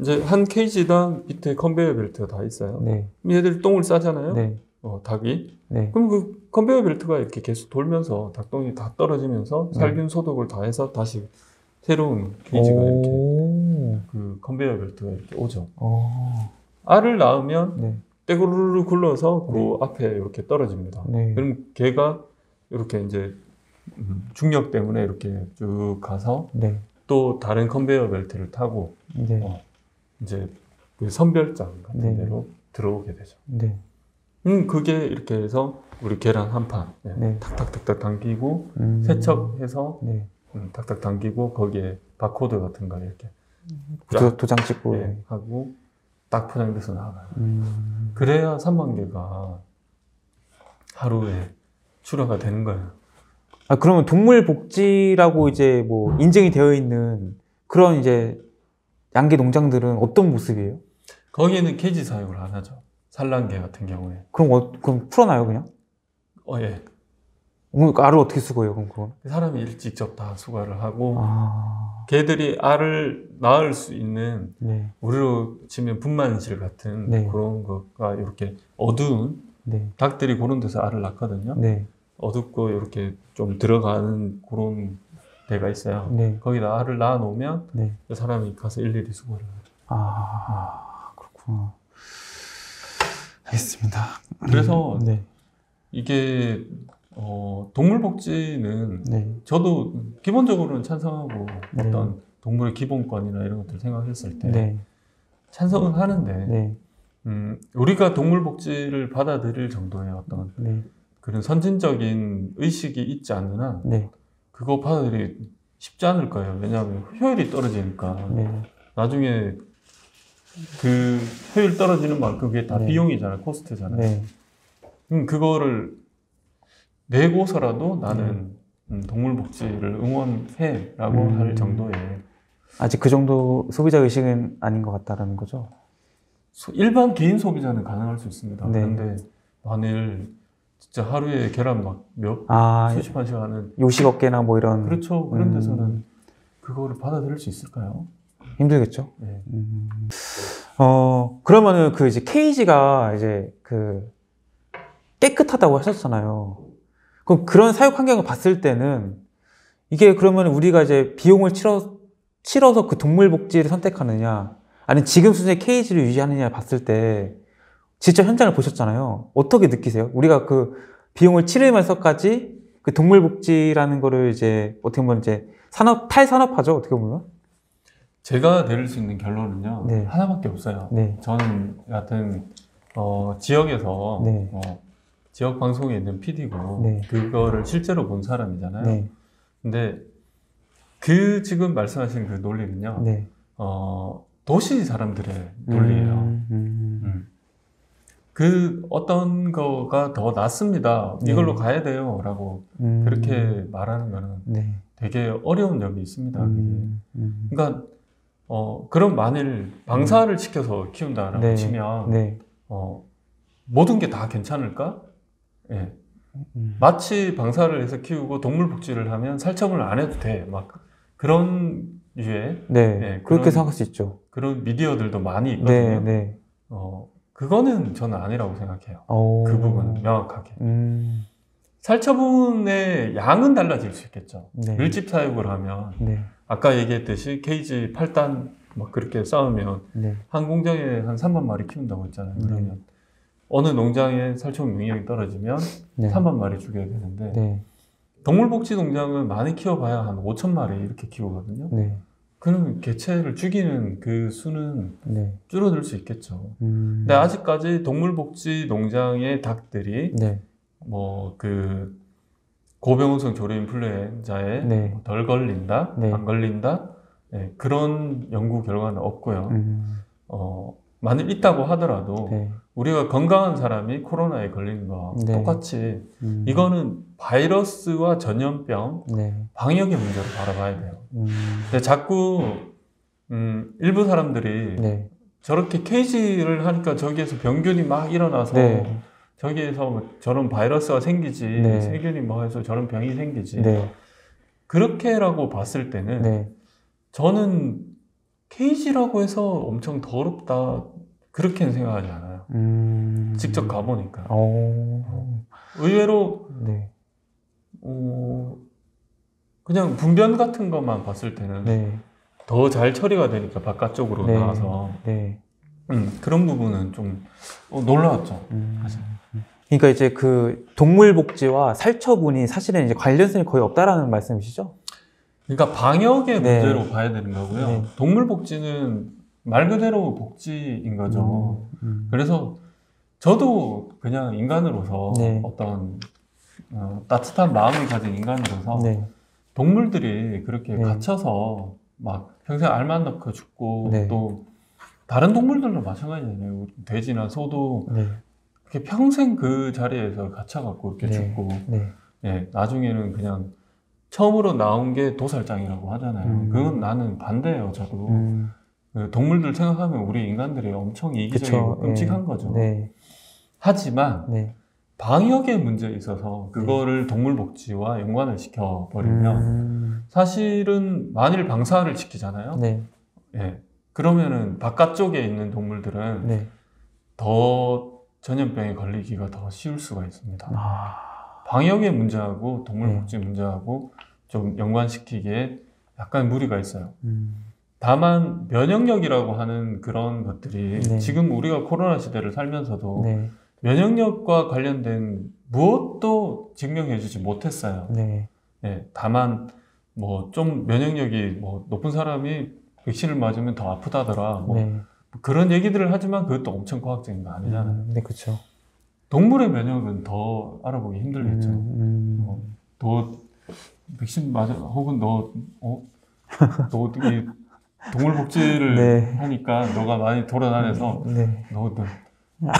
이제 한 케이지당 밑에 컨베이어 벨트가 다 있어요. 네. 얘들 똥을 싸잖아요. 네. 어, 닭이. 네. 그럼 그 컨베이어 벨트가 이렇게 계속 돌면서 닭똥이 다 떨어지면서 네. 살균 소독을 다 해서 다시 새로운 케이지가 이렇게 오. 그 컨베이어 벨트가 이렇게 오죠. 어. 알을 낳으면 네. 떼구르르 굴러서 그 앞에 이렇게 떨어집니다. 네. 그럼 걔가 이렇게 이제 음, 중력 때문에 이렇게 쭉 가서 네. 또 다른 컨베이어 벨트를 타고 네. 어. 이제 그 선별장 같은 네. 데로 들어오게 되죠. 네. 음, 그게 이렇게 해서 우리 계란 한 판, 네. 네. 탁탁탁탁 당기고 음. 세척해서 네. 음, 탁탁 당기고 거기에 바코드 같은 거 이렇게 도, 도장 찍고. 예, 하고 딱 포장돼서 나가요. 음. 그래야 3만 개가 하루에 출하가 되는 거예요. 아, 그러면 동물 복지라고 이제 뭐 인증이 되어 있는 그런 이제 양계 농장들은 어떤 모습이에요? 거기에는 케이지 사육을 안 하죠. 산란개 같은 경우에. 그럼 어, 그럼 풀어놔요 그냥? 어, 예. 음, 알을 어떻게 수거해요 그럼 그건? 사람이 일- 직접 다 수거를 하고 아, 개들이 알을 낳을 수 있는 네, 우리로 치면 분만실 같은 네. 그런 거가 이렇게 어두운 네, 닭들이 그런 데서 알을 낳거든요. 네, 어둡고 이렇게 좀 들어가는 그런 데가 있어요. 네, 거기다 알을 낳아 놓으면 네. 그 사람이 가서 일일이 수거를 하죠. 아, 그렇구나. 알겠습니다. 그래서 네, 이게 어, 동물복지는 네, 저도 기본적으로는 찬성하고 네. 어떤 동물의 기본권이나 이런 것들 생각했을 때 네, 찬성은 하는데 네, 음, 우리가 동물복지를 받아들일 정도의 어떤 네, 그런 선진적인 의식이 있지 않는 한 네, 그거 받아들이 쉽지 않을 거예요. 왜냐하면 효율이 떨어지니까. 네, 나중에 그 효율 떨어지는 만큼 그게 다 네. 비용이잖아요, 코스트잖아요. 네, 음, 그거를 내고서라도 나는 음, 동물 복지를 응원해라고 음. 할 정도의 아직 그 정도 소비자 의식은 아닌 것 같다라는 거죠. 소- 일반 개인 소비자는 가능할 수 있습니다. 네. 그런데 만일 진짜 하루에 계란 막몇 아, 수십 판씩 하는 요식 업계나 뭐 이런 그렇죠. 그런 음. 데서는 그거를 받아들일 수 있을까요? 힘들겠죠. 네. 음. 어, 그러면은 그 이제 케이지가 이제 그 깨끗하다고 하셨잖아요. 그럼 그런 사육 환경을 봤을 때는 이게 그러면 우리가 이제 비용을 치러, 치러서 그 동물 복지를 선택하느냐, 아니면 지금 수준의 케이지를 유지하느냐 봤을 때 직접 현장을 보셨잖아요. 어떻게 느끼세요? 우리가 그 비용을 치르면서까지 그 동물 복지라는 거를 이제 어떻게 보면 이제 산업 탈산업화죠 어떻게 보면. 제가 내릴 수 있는 결론은요 네. 하나밖에 없어요. 네. 저는 같은 어, 지역에서 네. 어, 지역 방송에 있는 PD고 네. 그거를 실제로 본 사람이잖아요. 네. 근데 그 지금 말씀하신 그 논리는요, 네. 어, 도시 사람들의 논리예요. 음, 음, 음. 그 어떤 거가 더 낫습니다. 이걸로 네. 가야 돼요라고 음. 그렇게 말하는 거는 네. 되게 어려운 점이 있습니다. 음, 음. 그러니까 어, 그럼 만일 방사를 시켜서 키운다라고 네. 치면 네. 어, 모든 게 다 괜찮을까? 예. 음. 마치 방사를 해서 키우고 동물 복지를 하면 살처분을 안 해도 돼. 막 그런 유의 네. 네, 그렇게 그런- 생각할 수 있죠. 그런 미디어들도 많이 네. 있거든요. 네. 어, 그거는 저는 아니라고 생각해요. 오. 그 부분은 명확하게. 음. 살처분의 양은 달라질 수 있겠죠. 네. 밀집 사육을 하면 네. 아까 얘기했듯이 케이지 8단 막 그렇게 쌓으면 네. 한 공장에 한 3만 마리 키운다고 했잖아요. 네. 그러면 어느 농장에 살처분 능력이 떨어지면 네. 3만 마리 죽여야 되는데 네. 동물복지 농장은 많이 키워봐야 한 5천 마리 이렇게 키우거든요. 네. 그러면 개체를 죽이는 그 수는 네. 줄어들 수 있겠죠. 음. 근데 아직까지 동물복지 농장의 닭들이 네. 뭐그 고병원성 조류 인플루엔자에 네. 덜 걸린다, 네. 안 걸린다 네, 그런 연구 결과는 없고요. 음. 어, 만일 있다고 하더라도 네. 우리가 건강한 사람이 코로나에 걸리는 거 네. 똑같이 음. 이거는 바이러스와 전염병 네. 방역의 문제로 바라봐야 돼요. 음. 근데 자꾸 음, 일부 사람들이 네. 저렇게 케이지를 하니까 저기에서 병균이 막 일어나서 네. 저기에서 뭐 저런 바이러스가 생기지 네. 세균이 뭐 해서 저런 병이 생기지 네. 그렇게라고 봤을 때는 네. 저는 케이지라고 해서 엄청 더럽다 그렇게는 생각하지 않아요. 음. 직접 가보니까 오. 의외로 네. 어, 그냥 분변 같은 것만 봤을 때는 네. 더잘 처리가 되니까 바깥쪽으로 네. 나와서 네. 음, 그런 부분은 좀 어, 놀라웠죠. 음. 그러니까 이제 그 동물 복지와 살처분이 사실은 이제 관련성이 거의 없다라는 말씀이시죠? 그러니까 방역의 네. 문제로 봐야 되는 거고요. 네. 동물 복지는 말 그대로 복지인 거죠. 음. 그래서 저도 그냥 인간으로서 네. 어떤 어, 따뜻한 마음을 가진 인간으로서 네. 동물들이 그렇게 네. 갇혀서 막 평생 알만 넣고 죽고 네. 또 다른 동물들도 마찬가지잖아요. 돼지나 소도 평생 그 자리에서 갇혀갖고 이렇게 네. 죽고 네. 예, 나중에는 그냥 처음으로 나온 게 도살장이라고 하잖아요. 음. 그건 나는 반대예요, 저도. 음. 그 동물들 생각하면 우리 인간들이 엄청 이기적이고 그쵸. 끔찍한 예. 거죠. 네. 하지만 네. 방역의 문제에 있어서 그거를 동물복지와 연관을 시켜버리면 음. 사실은 만일 방사를 시키잖아요. 네. 예. 그러면은 바깥쪽에 있는 동물들은 네. 더 전염병에 걸리기가 더 쉬울 수가 있습니다. 아. 방역의 문제하고 동물복지 네. 문제하고 좀 연관시키기에 약간 무리가 있어요. 음. 다만 면역력이라고 하는 그런 것들이 네. 지금 우리가 코로나 시대를 살면서도 네. 면역력과 관련된 무엇도 증명해주지 못했어요. 네. 예, 다만 뭐 좀 면역력이 뭐 높은 사람이 백신을 맞으면 더 아프다더라. 뭐 네. 그런 얘기들을 하지만 그것도 엄청 과학적인 거 아니잖아요. 음. 네, 그렇죠. 동물의 면역은 더 알아보기 힘들겠죠. 음. 어, 너 백신 맞아 혹은 너 어? 너이 동물 복지를 *laughs* 네. 하니까 너가 많이 돌아다녀서 네. 너, 너 어,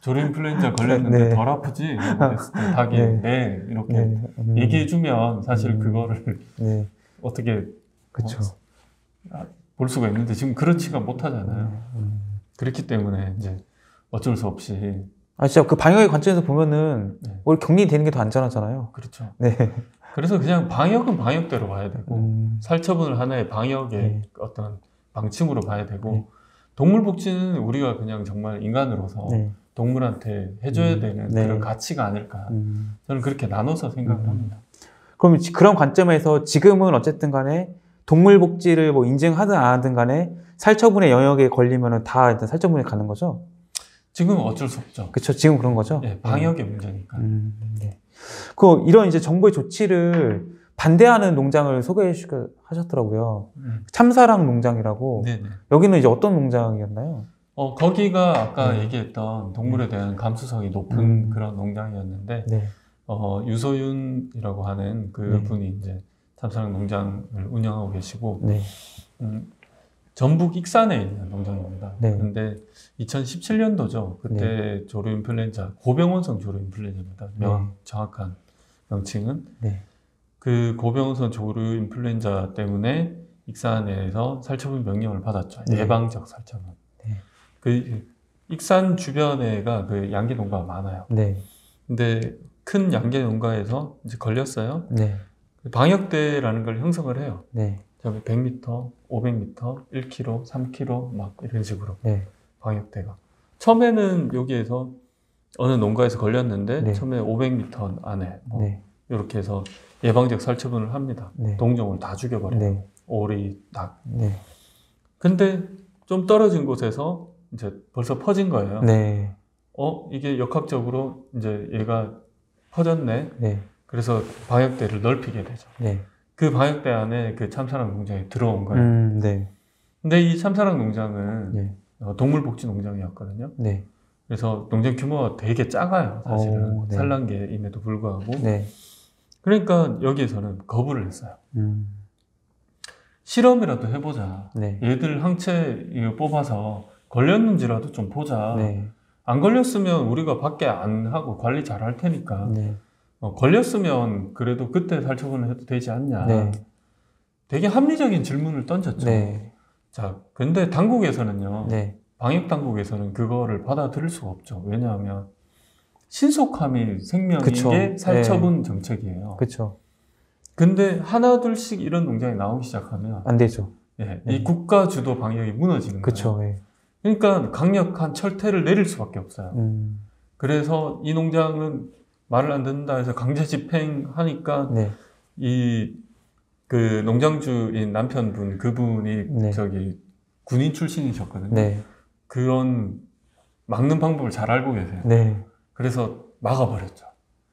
조류인플루엔자 걸렸는데 네. 덜 아프지? 때 닭이 네. 네, 이렇게 네. 음. 얘기해주면 사실 음. 그거를 네. 어떻게 그렇죠. 볼 수가 있는데 지금 그렇지가 못하잖아요. 음. 그렇기 때문에 이제 어쩔 수 없이 아 진짜 그 방역의 관점에서 보면은 네. 오히려 격리되는 게 더 안전하잖아요. 그렇죠. 네. 그래서 그냥 방역은 방역대로 봐야 되고 음. 살처분을 하나의 방역의 네. 어떤 방침으로 봐야 되고 네. 동물 복지는 우리가 그냥 정말 인간으로서 네. 동물한테 해줘야 음. 되는 네. 그런 가치가 아닐까 음. 저는 그렇게 나눠서 생각을 음. 합니다. 그럼 지- 그런 관점에서 지금은 어쨌든 간에 동물 복지를 뭐 인증하든 안 하든 간에 살처분의 영역에 걸리면은 다 일단 살처분에 가는 거죠? 지금은 어쩔 수 없죠. 그쵸. 지금 그런 거죠? 예, 방역의 문제니까. 음, 네. 그 이런 이제 정부의 조치를 반대하는 농장을 소개해 주시고 하셨더라고요. 음. 참사랑 농장이라고. 네네. 여기는 이제 어떤 농장이었나요? 어, 거기가 아까 네. 얘기했던 동물에 대한 감수성이 높은 음. 그런 농장이었는데, 네. 어, 유소윤이라고 하는 그 네. 분이 이제 참사랑 농장을 운영하고 계시고, 네. 음, 전북 익산에 있는 농장입니다. 네. 근데 2017년도죠. 그때 조류 인플루엔자, 고병원성 조류 인플루엔자입니다. 명, 네. 정확한 명칭은. 네. 그 고병원성 조류 인플루엔자 때문에 익산에서 살처분 명령을 받았죠. 네. 예방적 살처분. 네. 그 익산 주변에가 그 양계 농가가 많아요. 네. 근데 큰 양계 농가에서 이제 걸렸어요. 네. 방역대라는 걸 형성을 해요. 네. 저기 100m, 500m, 1km, 3km 막 이런 식으로 네. 방역대가. 처음에는 여기에서 어느 농가에서 걸렸는데 네. 처음에 500m 안에 뭐 네. 이렇게 해서 예방적 살처분을 합니다. 네. 동종을 다 죽여버려요. 네. 오리, 닭. 네. 근데 좀 떨어진 곳에서 이제 벌써 퍼진 거예요. 네. 어 이게 역학적으로 이제 얘가 퍼졌네. 네. 그래서 방역대를 넓히게 되죠. 네. 그 방역대 안에 그 참사랑 농장이 들어온 거예요. 음, 네. 근데 이 참사랑 농장은 네. 어, 동물복지 농장이었거든요. 네. 그래서 농장 규모가 되게 작아요. 사실은 오, 네. 산란계임에도 불구하고. 네. 그러니까 여기에서는 거부를 했어요. 음, 실험이라도 해보자. 네. 얘들 항체 이거 뽑아서 걸렸는지라도 좀 보자. 네. 안 걸렸으면 우리가 밖에 안 하고 관리 잘 할 테니까. 네. 어, 걸렸으면 그래도 그때 살처분을 해도 되지 않냐. 네. 되게 합리적인 질문을 던졌죠. 네. 자, 근데 당국에서는요. 네. 방역 당국에서는 그거를 받아들일 수가 없죠. 왜냐하면 신속함이 생명인 그쵸. 게 살처분 정책이에요. 그쵸. 근데 하나둘씩 이런 농장이 나오기 시작하면 안 되죠. 예, 네. 이 국가 주도 방역이 무너지는 거예요. 그쵸. 예. 그러니까 강력한 철퇴를 내릴 수밖에 없어요. 음, 그래서 이 농장은 말을 안 듣는다 해서 강제 집행하니까 네. 이그 농장주인 남편분 그분이 네. 저기 군인 출신이셨거든요. 네. 그런 막는 방법을 잘 알고 계세요. 네. 그래서 막아버렸죠.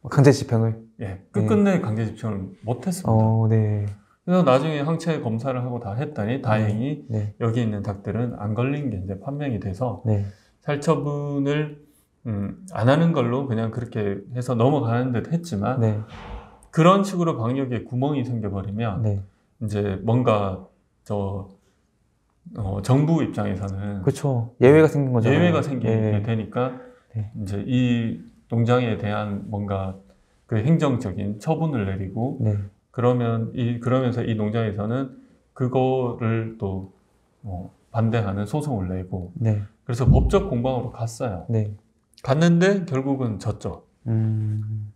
강제 집행을. 예, 끝끝내 강제 집행을 못했습니다. 어, 네. 그래서 나중에 항체 검사를 하고 다 했더니 다행히 네. 여기 있는 닭들은 안 걸린 게 이제 판명이 돼서 네. 살처분을 음, 안 하는 걸로 그냥 그렇게 해서 넘어가는 듯 했지만 네. 그런 식으로 방역에 구멍이 생겨버리면 네. 이제 뭔가 저 어, 정부 입장에서는 그쵸. 예외가 생긴 거죠. 예외가 생기게 네. 되니까 네. 이제 이 농장에 대한 뭔가 그 행정적인 처분을 내리고 네. 그러면 이 그러면서 이 농장에서는 그거를 또 어, 반대하는 소송을 내고 네. 그래서 법적 공방으로 갔어요. 네. 갔는데 결국은 졌죠. 음,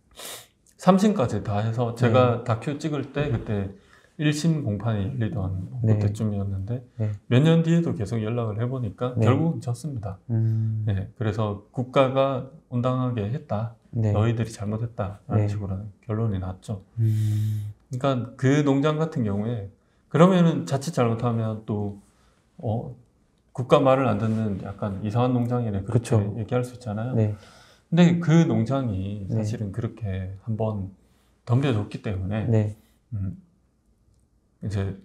3심까지 다 해서 제가 다큐 찍을 때 그때 1심 공판이 열리던 네. 그때쯤이었는데 네. 몇년 뒤에도 계속 연락을 해보니까 네. 결국은 졌습니다. 음, 네, 그래서 국가가 온당하게 했다. 네. 너희들이 잘못했다 라는 네. 식으로 결론이 났죠. 음, 그러니까 그 농장 같은 경우에 그러면은 자칫 잘못하면 또 어, 국가 말을 안 듣는 약간 이상한 농장이네 그렇게 그쵸. 얘기할 수 있잖아요. 네. 근데 그 농장이 네. 사실은 그렇게 한번 덤벼줬기 때문에 네. 음, 이제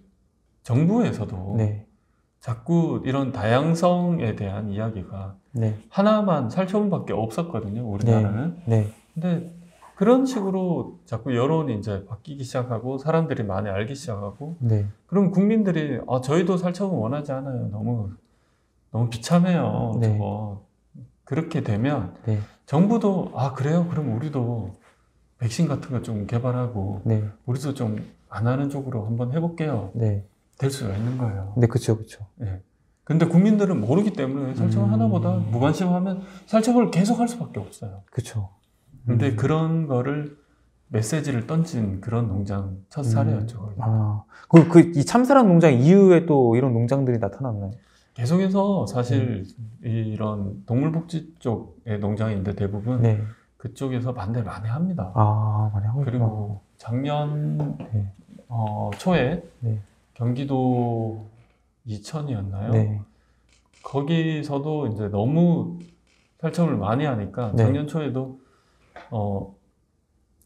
정부에서도 네. 자꾸 이런 다양성에 대한 이야기가 네. 하나만 살처분밖에 없었거든요. 우리나라는. 네. 근데 그런 식으로 자꾸 여론이 이제 바뀌기 시작하고 사람들이 많이 알기 시작하고 네. 그럼 국민들이 아 저희도 살처분 원하지 않아요. 너무 너무 비참해요. 네. 저거 그렇게 되면 네. 정부도 아 그래요? 그럼 우리도 백신 같은 거 좀 개발하고 네. 우리도 좀 안 하는 쪽으로 한번 해볼게요. 네. 될 수가 있는 거예요. 네. 그쵸. 그쵸. 예. 근데 국민들은 모르기 때문에 살처분 음. 하나보다 무관심하면 살처분을 계속 할 수밖에 없어요. 그쵸. 근데 음. 그런 거를 메시지를 던진 그런 농장 첫 사례였죠. 거기. 아, 그, 그, 이 참사랑 농장 이후에 또 이런 농장들이 나타났나요? 계속해서 사실 음. 이런 동물복지 쪽의 농장인데 대부분 네. 그쪽에서 반대를 많이 합니다. 아, 많이 하고. 그리고 작년 네. 어, 초에 네. 경기도 이천이었나요? 네. 거기서도 이제 너무 살처분을 많이 하니까 네. 작년 초에도 어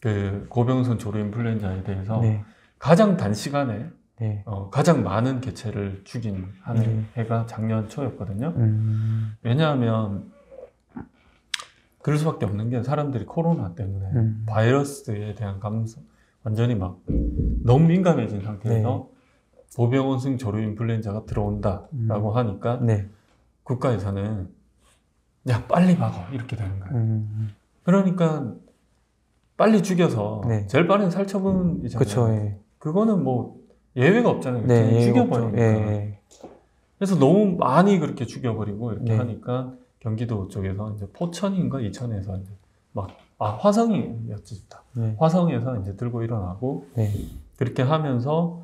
그 고병선 조류 인플루엔자에 대해서 네. 가장 단시간에 네. 어, 가장 많은 개체를 죽인 한 음. 해가 작년 초였거든요. 음. 왜냐하면 그럴 수밖에 없는 게 사람들이 코로나 때문에 음. 바이러스에 대한 감성 완전히 막 너무 민감해진 상태에서 보병원성 조류 인플루엔자가 들어온다라고 하니까 네. 국가에서는 야 빨리 막아 이렇게 되는 거예요. 음. 그러니까 빨리 죽여서 네. 제일 빠른 살처분이잖아요. 그쵸, 예. 그거는 뭐 예외가 없잖아요. 네. 죽여버리니까. 예, 예. 그래서 너무 많이 그렇게 죽여버리고 이렇게 네. 하니까 경기도 쪽에서 이제 포천인가 이천에서 이제 막 아 화성이었지 다 네. 화성에서 이제 들고 일어나고 네. 그렇게 하면서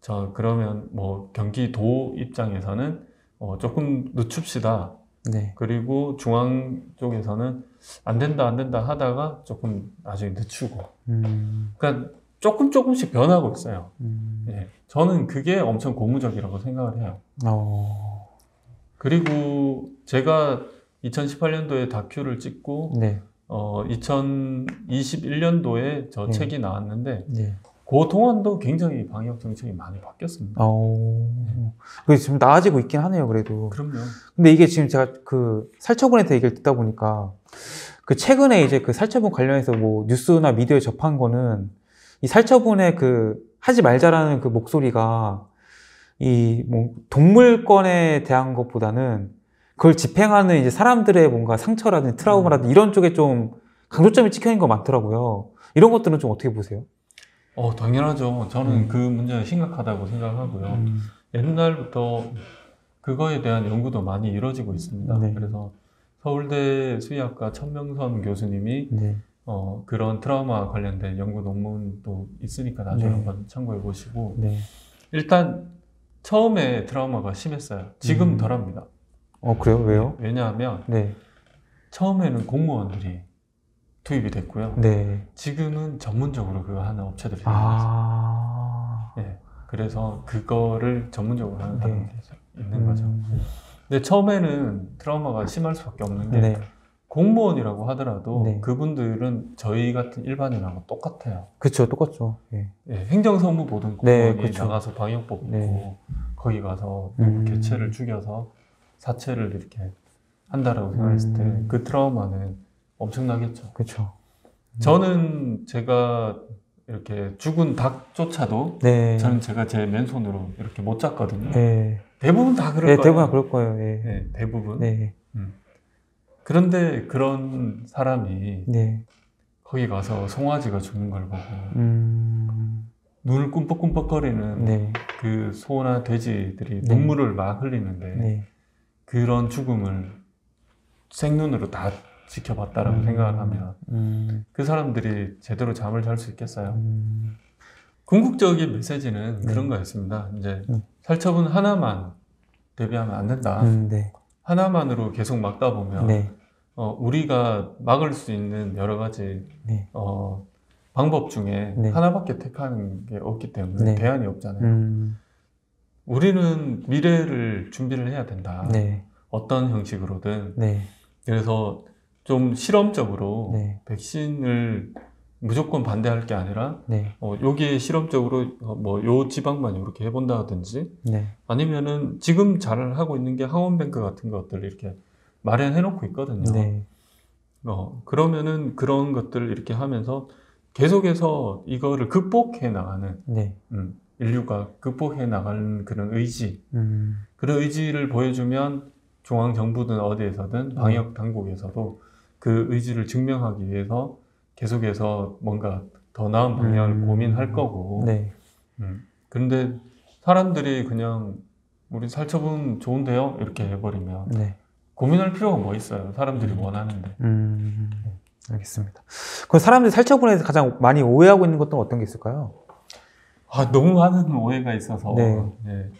저 그러면 뭐 경기도 입장에서는 어 조금 늦춥시다 네. 그리고 중앙 쪽에서는 안 된다 안 된다 하다가 조금 나중에 늦추고 음. 그러니까 조금 조금씩 변하고 있어요. 음. 예. 저는 그게 엄청 고무적이라고 생각을 해요. 어. 그리고 제가 2018년도에 다큐를 찍고 네. 어 2021년도에 저 네. 책이 나왔는데 네. 그 동안도 굉장히 방역 정책이 많이 바뀌었습니다. 어. 그게 지금 나아지고 있긴 하네요, 그래도. 그럼요. 근데 이게 지금 제가 그 살처분에 대해 얘기를 듣다 보니까 그 최근에 이제 그 살처분 관련해서 뭐 뉴스나 미디어에 접한 거는 이 살처분에 그 하지 말자라는 그 목소리가 이 뭐 동물권에 대한 것보다는 그걸 집행하는 이제 사람들의 뭔가 상처라든지 트라우마라든지 이런 쪽에 좀 강조점이 찍혀 있는 거 많더라고요. 이런 것들은 좀 어떻게 보세요? 어 당연하죠. 저는 음. 그 문제가 심각하다고 생각하고요. 옛날부터 그거에 대한 연구도 많이 이루어지고 있습니다. 네. 그래서 서울대 수의학과 천명선 교수님이 네. 어, 그런 트라우마 관련된 연구 논문도 있으니까 나중에 네. 한번 참고해 보시고 네. 일단 처음에 트라우마가 심했어요. 지금 음. 덜합니다. 어, 그래요? 왜요? 왜냐하면 네. 처음에는 공무원들이 투입이 됐고요. 네. 지금은 전문적으로 그거 하는 업체들이. 아. 예. 그래서 그거를 전문적으로 하는 네. 사람들이 있는 거죠. 음. 근데 처음에는 트라우마가 심할 수밖에 없는 게 네. 공무원이라고 하더라도 네. 그분들은 저희 같은 일반인하고 똑같아요. 그쵸, 똑같죠. 예. 예, 행정성무 보던 네, 공무원이 그쵸. 나가서 방역법 있고 네. 거기 가서 음. 개체를 죽여서 사체를 이렇게 한다라고 생각했을 때 음. 그 트라우마는 엄청나겠죠. 그쵸. 저는 제가 이렇게 죽은 닭조차도 네. 저는 제가 제 맨손으로 이렇게 못 잡거든요. 네. 대부분 다 그럴 네, 거예요. 대부분 그럴 거예요. 예. 네, 대부분. 네. 그런데 그런 사람이 네. 거기 가서 송아지가 죽는 걸 보고 음. 눈을 꿈뻑꿈뻑거리는 네. 그 소나 돼지들이 네. 눈물을 막 흘리는데 네. 그런 죽음을 생눈으로 다 지켜봤다라고 음. 생각을 하면 음. 그 사람들이 제대로 잠을 잘 수 있겠어요. 음. 궁극적인 메시지는 네. 그런 거였습니다. 이제 음. 살처분 하나만 대비하면 안 된다. 음, 네. 하나만으로 계속 막다 보면 네. 어, 우리가 막을 수 있는 여러 가지 네. 어, 방법 중에 네. 하나밖에 택하는 게 없기 때문에 네. 대안이 없잖아요. 음. 우리는 미래를 준비를 해야 된다. 네. 어떤 형식으로든. 네. 그래서 좀 실험적으로 네. 백신을 무조건 반대할 게 아니라 네. 어, 여기에 실험적으로 어, 뭐요 지방만 이렇게 해본다든지 네. 아니면은 지금 잘 하고 있는 게 항원뱅크 같은 것들 이렇게 마련해 놓고 있거든요. 네. 어, 그러면은 그런 것들을 이렇게 하면서 계속해서 이거를 극복해 나가는, 네. 음, 인류가 극복해 나가는 그런 의지, 음. 그런 의지를 보여주면 중앙 정부든 어디에서든 방역 당국에서도 그 의지를 증명하기 위해서 계속해서 뭔가 더 나은 방향을 음. 고민할 거고, 네. 음. 그런데 사람들이 그냥 우리 살처분 좋은데요? 이렇게 해버리면 네. 고민할 필요가 뭐 있어요? 사람들이 원하는데. 음. 알겠습니다. 그럼 사람들이 살처분에서 가장 많이 오해하고 있는 것들은 어떤 게 있을까요? 아, 너무 많은 오해가 있어서 네. 네.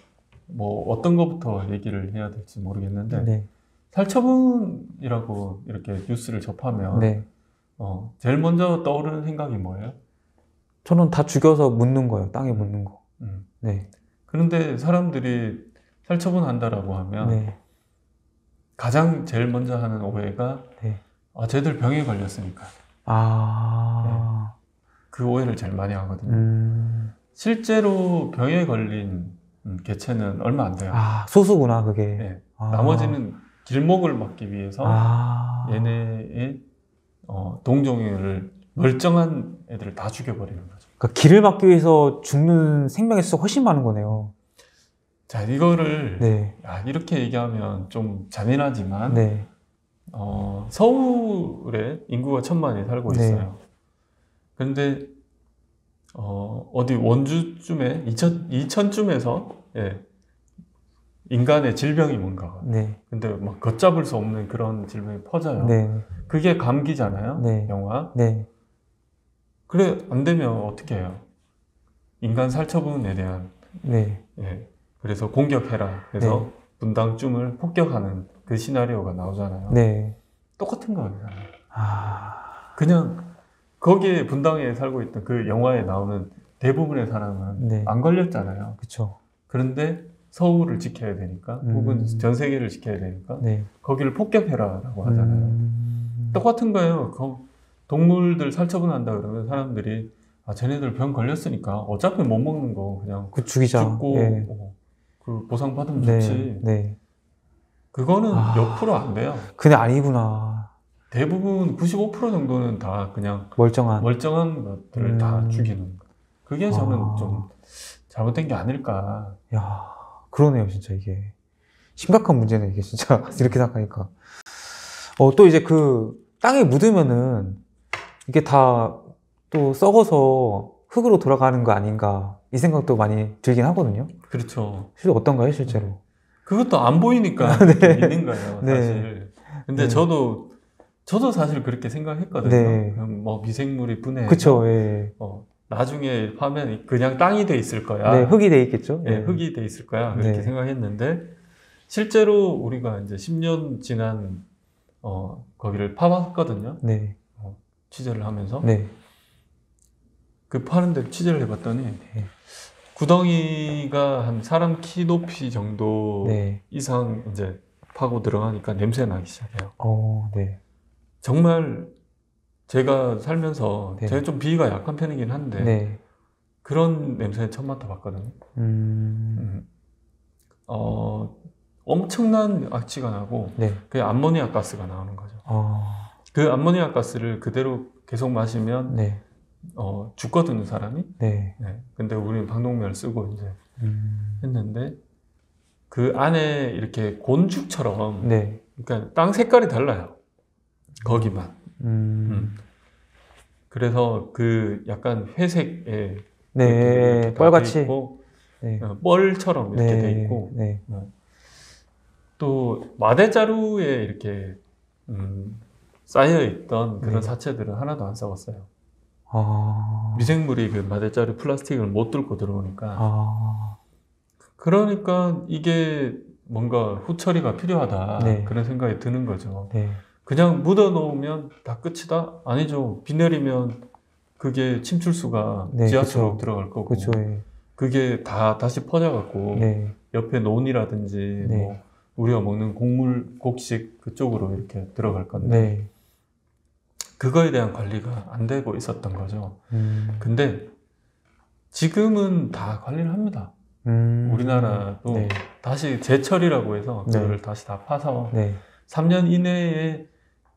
뭐 어떤 것부터 얘기를 해야 될지 모르겠는데 네. 살처분이라고 이렇게 뉴스를 접하면 네. 어, 제일 먼저 떠오르는 생각이 뭐예요? 저는 다 죽여서 묻는 거예요. 땅에 묻는 거. 음. 네. 그런데 사람들이 살처분한다라고 하면 네. 가장 제일 먼저 하는 오해가 네. 아, 쟤들 병에 걸렸으니까 아, 그 오해를 제일 많이 하거든요. 음, 실제로 병에 걸린 음, 개체는 얼마 안 돼요. 아, 소수구나, 그게. 네. 아. 나머지는 길목을 막기 위해서 아, 얘네의 어, 동종애를 멀쩡한 애들을 다 죽여버리는 거죠. 그러니까 길을 막기 위해서 죽는 생명의 수가 훨씬 많은 거네요. 자, 이거를 네, 아, 이렇게 얘기하면 좀 잔인하지만 네, 어, 서울에 인구가 천만이 살고 네. 있어요. 근데 어, 어디 원주쯤에 2000, 2000쯤에서 예, 인간의 질병이 뭔가. 네, 근데 막 걷잡을 수 없는 그런 질병이 퍼져요. 네, 그게 감기잖아요. 네. 영화. 네, 그래 안 되면 어떻게 해요? 인간 살처분에 대한 네, 예. 그래서 공격해라. 그래서 네. 분당쯤을 폭격하는 그 시나리오가 나오잖아요. 네. 똑같은 거예요. 아, 그냥 거기에 분당에 살고 있던 그 영화에 나오는 대부분의 사람은 네. 안 걸렸잖아요. 그쵸. 그런데 서울을 지켜야 되니까 음. 혹은 전 세계를 지켜야 되니까 네. 거기를 폭격해라라고 하잖아요. 음, 똑같은 거예요. 그 동물들 살처분한다 그러면 사람들이 아 쟤네들 병 걸렸으니까 어차피 못 먹는 거 그냥 그 죽이자. 죽고 예. 어, 그 보상 받으면 네, 좋지. 네. 그거는 아. 몇 프로 안 돼요. 근데 아니구나. 대부분 95% 정도는 다 그냥 멀쩡한. 멀쩡한 것들을 다 음. 죽이는 거. 그게 저는 아. 좀 잘못된 게 아닐까. 야, 그러네요, 진짜 이게. 심각한 문제네, 이게 진짜. *laughs* 이렇게 생각하니까. 어, 또 이제 그 땅에 묻으면은 이게 다 또 썩어서 흙으로 돌아가는 거 아닌가. 이 생각도 많이 들긴 하거든요. 그렇죠. 실제 어떤가요, 실제로? 그것도 안 보이니까 *laughs* 네. 좀 있는 거예요, 네. 사실. 근데 네. 저도 저도 사실 그렇게 생각했거든요. 네. 뭐 미생물이 분해. 그쵸, 예. 어, 나중에 파면 그냥 땅이 돼 있을 거야. 네, 흙이 돼 있겠죠? 예, 흙이 돼 있을 거야. 그렇게 네. 생각했는데 실제로 우리가 이제 10년 지난 어, 거기를 파봤거든요. 네, 취재를 하면서 네, 그 파는 데 취재를 해봤더니 네. 구덩이가 한 사람 키 높이 정도 네. 이상 이제 파고 들어가니까 냄새 나기 시작해요. 어, 네. 정말 제가 살면서 네. 제가 좀 비위가 약한 편이긴 한데 네. 그런 냄새에 처음 맡아봤거든요. 음, 음. 어, 엄청난 악취가 나고 네. 그게 암모니아 가스가 나오는 거죠. 어, 그 암모니아 가스를 그대로 계속 마시면 네. 어, 죽거든요 사람이. 네. 네. 근데 우리는 방독면을 쓰고 이제 음, 했는데 그 안에 이렇게 곤죽처럼 네. 그러니까 땅 색깔이 달라요. 거기만. 음, 음. 그래서 그 약간 이렇게 네. 뻘같이. 있고, 네. 어, 뻘처럼 이렇게 네. 돼 있고 네. 또 마대자루에 이렇게 음, 쌓여 있던 그런 네. 사체들은 하나도 안 썩었어요. 아, 미생물이 그 마대자루 플라스틱을 못 뚫고 들어오니까 아, 그러니까 이게 뭔가 후처리가 필요하다 네. 그런 생각이 드는 거죠. 네. 그냥 묻어 놓으면 다 끝이다? 아니죠. 비 내리면 그게 침출수가 네, 지하수로 그쵸. 들어갈 거고 그쵸. 예. 그게 다 다시 퍼져갖고 네. 옆에 논이라든지 네. 뭐 우리가 먹는 곡물 곡식 그쪽으로 이렇게 들어갈 건데 네. 그거에 대한 관리가 안 되고 있었던 거죠. 음, 근데 지금은 다 관리를 합니다. 음, 우리나라도 네. 다시 재처리라고 해서 네. 그거를 다시 다 파서 네. 3년 이내에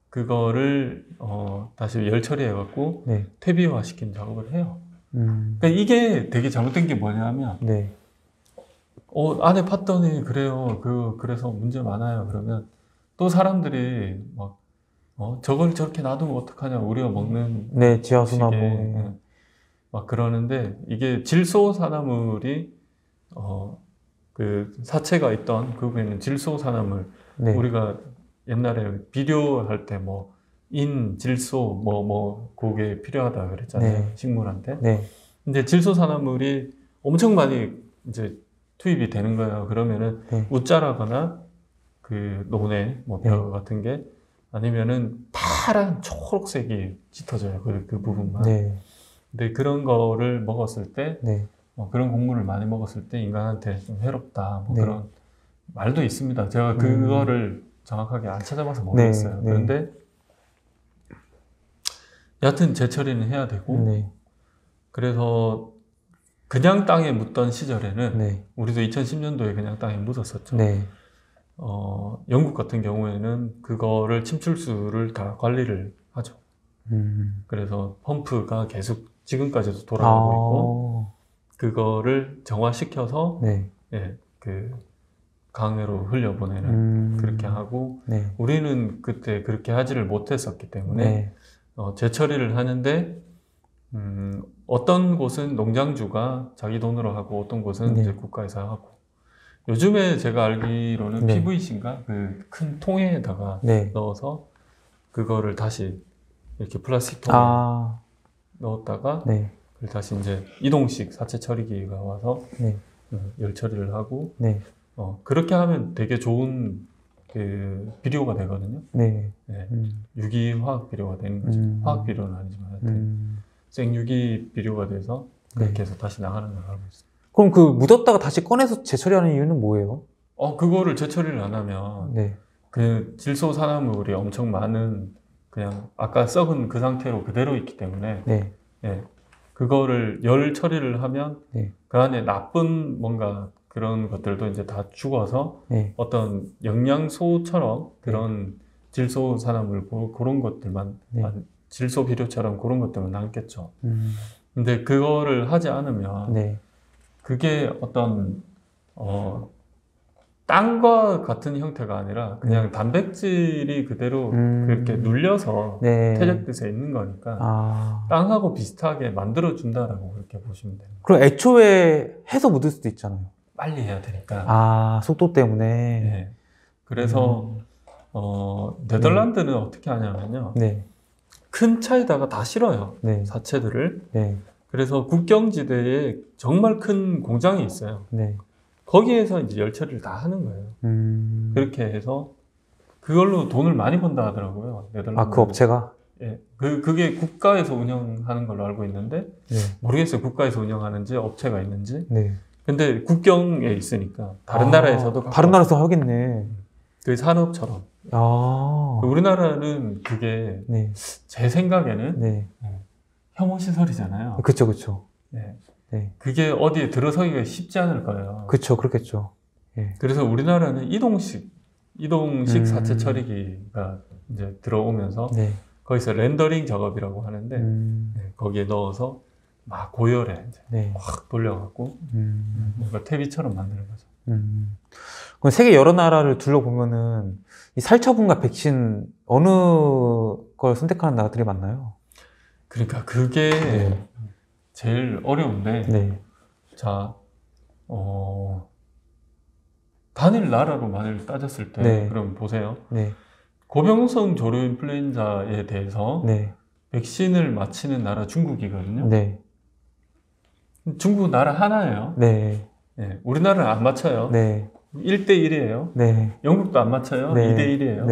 그거를 어, 다시 열 처리해 갖고 네. 퇴비화 시킨 작업을 해요. 음, 그러니까 이게 되게 잘못된 게 뭐냐면 네. 어, 안에 팠더니 그래요. 그 그래서 문제 많아요. 그러면 또 사람들이 막 어, 저걸 저렇게 놔두면 어떡하냐. 우리가 먹는 네. 지하수나 뭐. 식에, 예. 예. 막 그러는데 이게 질소산화물이 어, 그 사체가 있던 그 부분에는 질소산화물 네. 우리가 옛날에 비료할 때 뭐 인, 질소 뭐 뭐 그게 필요하다 그랬잖아요. 네. 식물한테. 네. 근데 질소산화물이 엄청 많이 이제 투입이 되는 거예요. 그러면은 네. 웃자라거나 그 논에 뭐 벼 같은 게 아니면은 파란 초록색이 짙어져요. 그, 그 부분만. 네. 근데 그런 거를 먹었을 때 네. 어, 그런 곡물을 많이 먹었을 때 인간한테 좀 해롭다. 뭐 네. 그런 말도 있습니다. 제가 음. 그거를 정확하게 안 찾아봐서 모르겠어요. 네. 그런데 여하튼 재처리는 해야 되고 네. 그래서 그냥 땅에 묻던 시절에는 네. 우리도 2010년도에 그냥 땅에 묻었었죠. 네. 어, 영국 같은 경우에는 그거를 침출수를 다 관리를 하죠. 음. 그래서 펌프가 계속 지금까지도 돌아가고 있고 아. 그거를 정화시켜서 네. 예, 그 강으로 흘려보내는 음. 그렇게 하고 네. 우리는 그때 그렇게 하지를 못했었기 때문에 네. 어, 재처리를 하는데 음, 어떤 곳은 농장주가 자기 돈으로 하고 어떤 곳은 네. 이제 국가에서 하고 요즘에 제가 알기로는 네. PVC인가 그 큰 통에다가 네. 넣어서 그거를 다시 이렇게 플라스틱 통에 아. 넣었다가 네. 그걸 다시 이제 이동식 사체 처리기가 와서 네. 음, 열 처리를 하고 네. 어, 그렇게 하면 되게 좋은 그 비료가 되거든요. 네. 네, 음. 유기 화학 비료가 되는 거죠. 음. 화학 비료는 아니지만 음. 생유기 비료가 돼서 네. 그렇게 해서 다시 나가는 걸 알고 있어요. 그럼 그 묻었다가 다시 꺼내서 재처리하는 이유는 뭐예요? 어 그거를 재처리를 안 하면 네. 그 질소 산화물이 엄청 많은 그냥 아까 썩은 그 상태로 그대로 있기 때문에 네. 예, 그거를 열 처리를 하면 네. 그 안에 나쁜 뭔가 그런 것들도 이제 다 죽어서 네. 어떤 영양소처럼 그런 질소 산화물 고- 그런 것들만 네. 아, 질소 비료처럼 그런 것들만 남겠죠. 음. 근데 그거를 하지 않으면 네. 그게 어떤 어 땅과 같은 형태가 아니라 그냥 단백질이 그대로 음. 그렇게 눌려서 네. 퇴적돼서 있는 거니까 아. 땅하고 비슷하게 만들어 준다라고 그렇게 보시면 돼요. 그럼 애초에 해서 묻을 수도 있잖아요. 빨리 해야 되니까. 아, 속도 때문에. 네. 그래서 어, 네덜란드는 어떻게 하냐면요. 네. 큰 차에다가 다 실어요. 네. 사체들을. 네. 그래서 국경지대에 정말 큰 공장이 있어요. 네. 거기에서 이제 열 처리를 다 하는 거예요. 음. 그렇게 해서 그걸로 돈을 많이 번다 하더라고요. 네덜란드. 아, 그 업체가? 예. 그, 그게 국가에서 운영하는 걸로 알고 있는데, 네. 모르겠어요. 국가에서 운영하는지, 업체가 있는지. 네. 근데 국경에 있으니까, 다른 아, 나라에서도. 다른 나라에서 하겠네. 그 산업처럼. 아. 우리나라는 그게 네. 제 생각에는 네. 혐오 시설이잖아요. 그쵸, 그쵸. 네. 네. 그게 어디에 들어서기가 쉽지 않을 거예요. 그쵸, 그렇겠죠. 예. 그래서 우리나라는 이동식, 이동식 음. 사체 처리기가 이제 들어오면서 네. 거기서 렌더링 작업이라고 하는데 음. 네, 거기에 넣어서 막 고열에 네. 확 돌려갖고 음. 뭔가 퇴비처럼 만드는 거죠. 음. 그럼 세계 여러 나라를 둘러보면은 이 살처분과 백신 어느 걸 선택하는 나라들이 많나요? 그러니까 그게 네. 제일 어려운데 네. 자, 어, 단일 나라로만을 따졌을 때 네. 그럼 보세요. 네. 고병성 조류 인플루엔자에 대해서 네. 백신을 맞히는 나라 중국이거든요. 네. 중국 나라 하나예요. 네. 네, 우리나라는 안 맞춰요. 네. 1대1이에요. 네. 영국도 안 맞춰요. 네. 2대1이에요.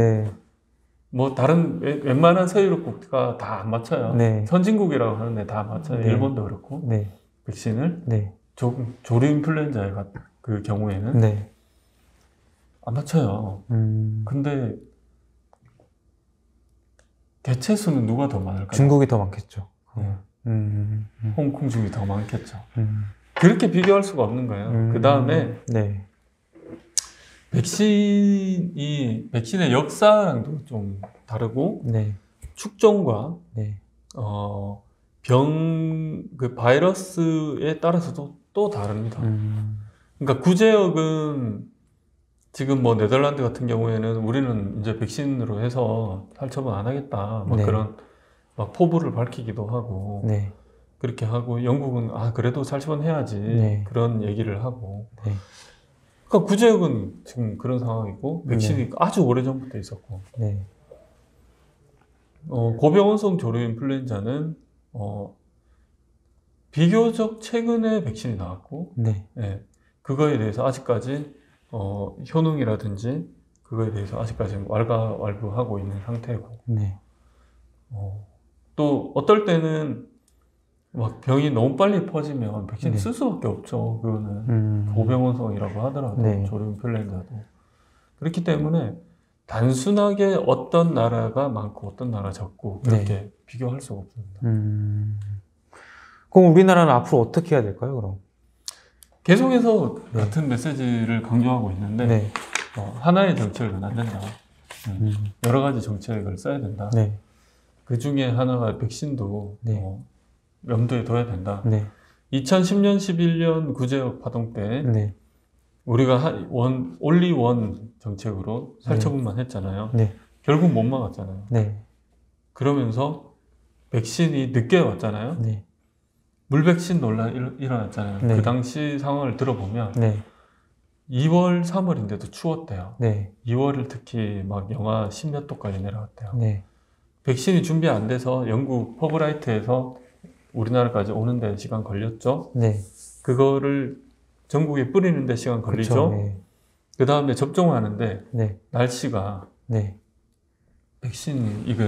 네. 뭐 다른 웬- 웬만한 서유럽 국가 다 안 맞춰요. 네. 선진국이라고 하는데 다 맞춰요. 네. 일본도 그렇고 네. 백신을 네. 조, 조류 인플루엔자의 가- 그 경우에는 네. 안 맞춰요. 음. 근데 개체 수는 누가 더 많을까요? 중국이 더 많겠죠. 네. 음. 음. 홍콩 중이 더 많겠죠. 음. 그렇게 비교할 수가 없는 거예요. 음. 그 다음에 네. 백신이 백신의 역사랑도 좀 다르고 네. 축종과 네. 어, 병, 그 바이러스에 따라서도 또 다릅니다. 음. 그러니까 구제역은 지금 뭐 네덜란드 같은 경우에는 우리는 이제 백신으로 해서 살처분 안 하겠다. 뭐 네. 그런 막 포부를 밝히기도 하고 네. 그렇게 하고 영국은 아 그래도 살처분 해야지 네. 그런 얘기를 하고 네. 그러니까 구제역은 지금 그런 상황이고 백신이 아주 오래 전부터 있었고 네. 어, 고병원성 조류 인플루엔자는 어, 비교적 최근에 백신이 나왔고 네. 예, 그거에 대해서 아직까지 어, 효능이라든지 그거에 대해서 아직까지 왈가왈부하고 있는 상태고 네. 어, 또 어떨 때는 막 병이 너무 빨리 퍼지면 백신 네. 쓸 수밖에 없죠. 그거는 음. 고병원성이라고 하더라도 네. 조류 인플루엔자도 그렇기 때문에 단순하게 어떤 나라가 많고 어떤 나라 적고 네. 그렇게 비교할 수가 없습니다. 음. 그럼 우리나라는 앞으로 어떻게 해야 될까요, 그럼? 계속해서 네. 같은 메시지를 강조하고 있는데 네. 어, 하나의 정책은 안 된다. 음, 음. 여러 가지 정책을 써야 된다. 네. 그 중에 하나가 백신도 네. 어, 염두에 둬야 된다. 네. 2010년, 11년 구제역 파동 때 네. 우리가 한- 원 올리 원 정책으로 살처분만 했잖아요. 네. 결국 못 막았잖아요. 네. 그러면서 백신이 늦게 왔잖아요. 네. 물백신 논란 일- 일어났잖아요. 네. 그 당시 상황을 들어보면 네. 2월, 3월인데도 추웠대요. 네. 2월을 특히 막 영하 10몇 도까지 내려갔대요. 네. 백신이 준비 안 돼서 영국 퍼브라이트에서 우리나라까지 오는 데 시간 걸렸죠. 네. 그거를 전국에 뿌리는 데 시간 걸리죠. 네. 그 다음에 접종하는데 네. 날씨가 네. 백신 이거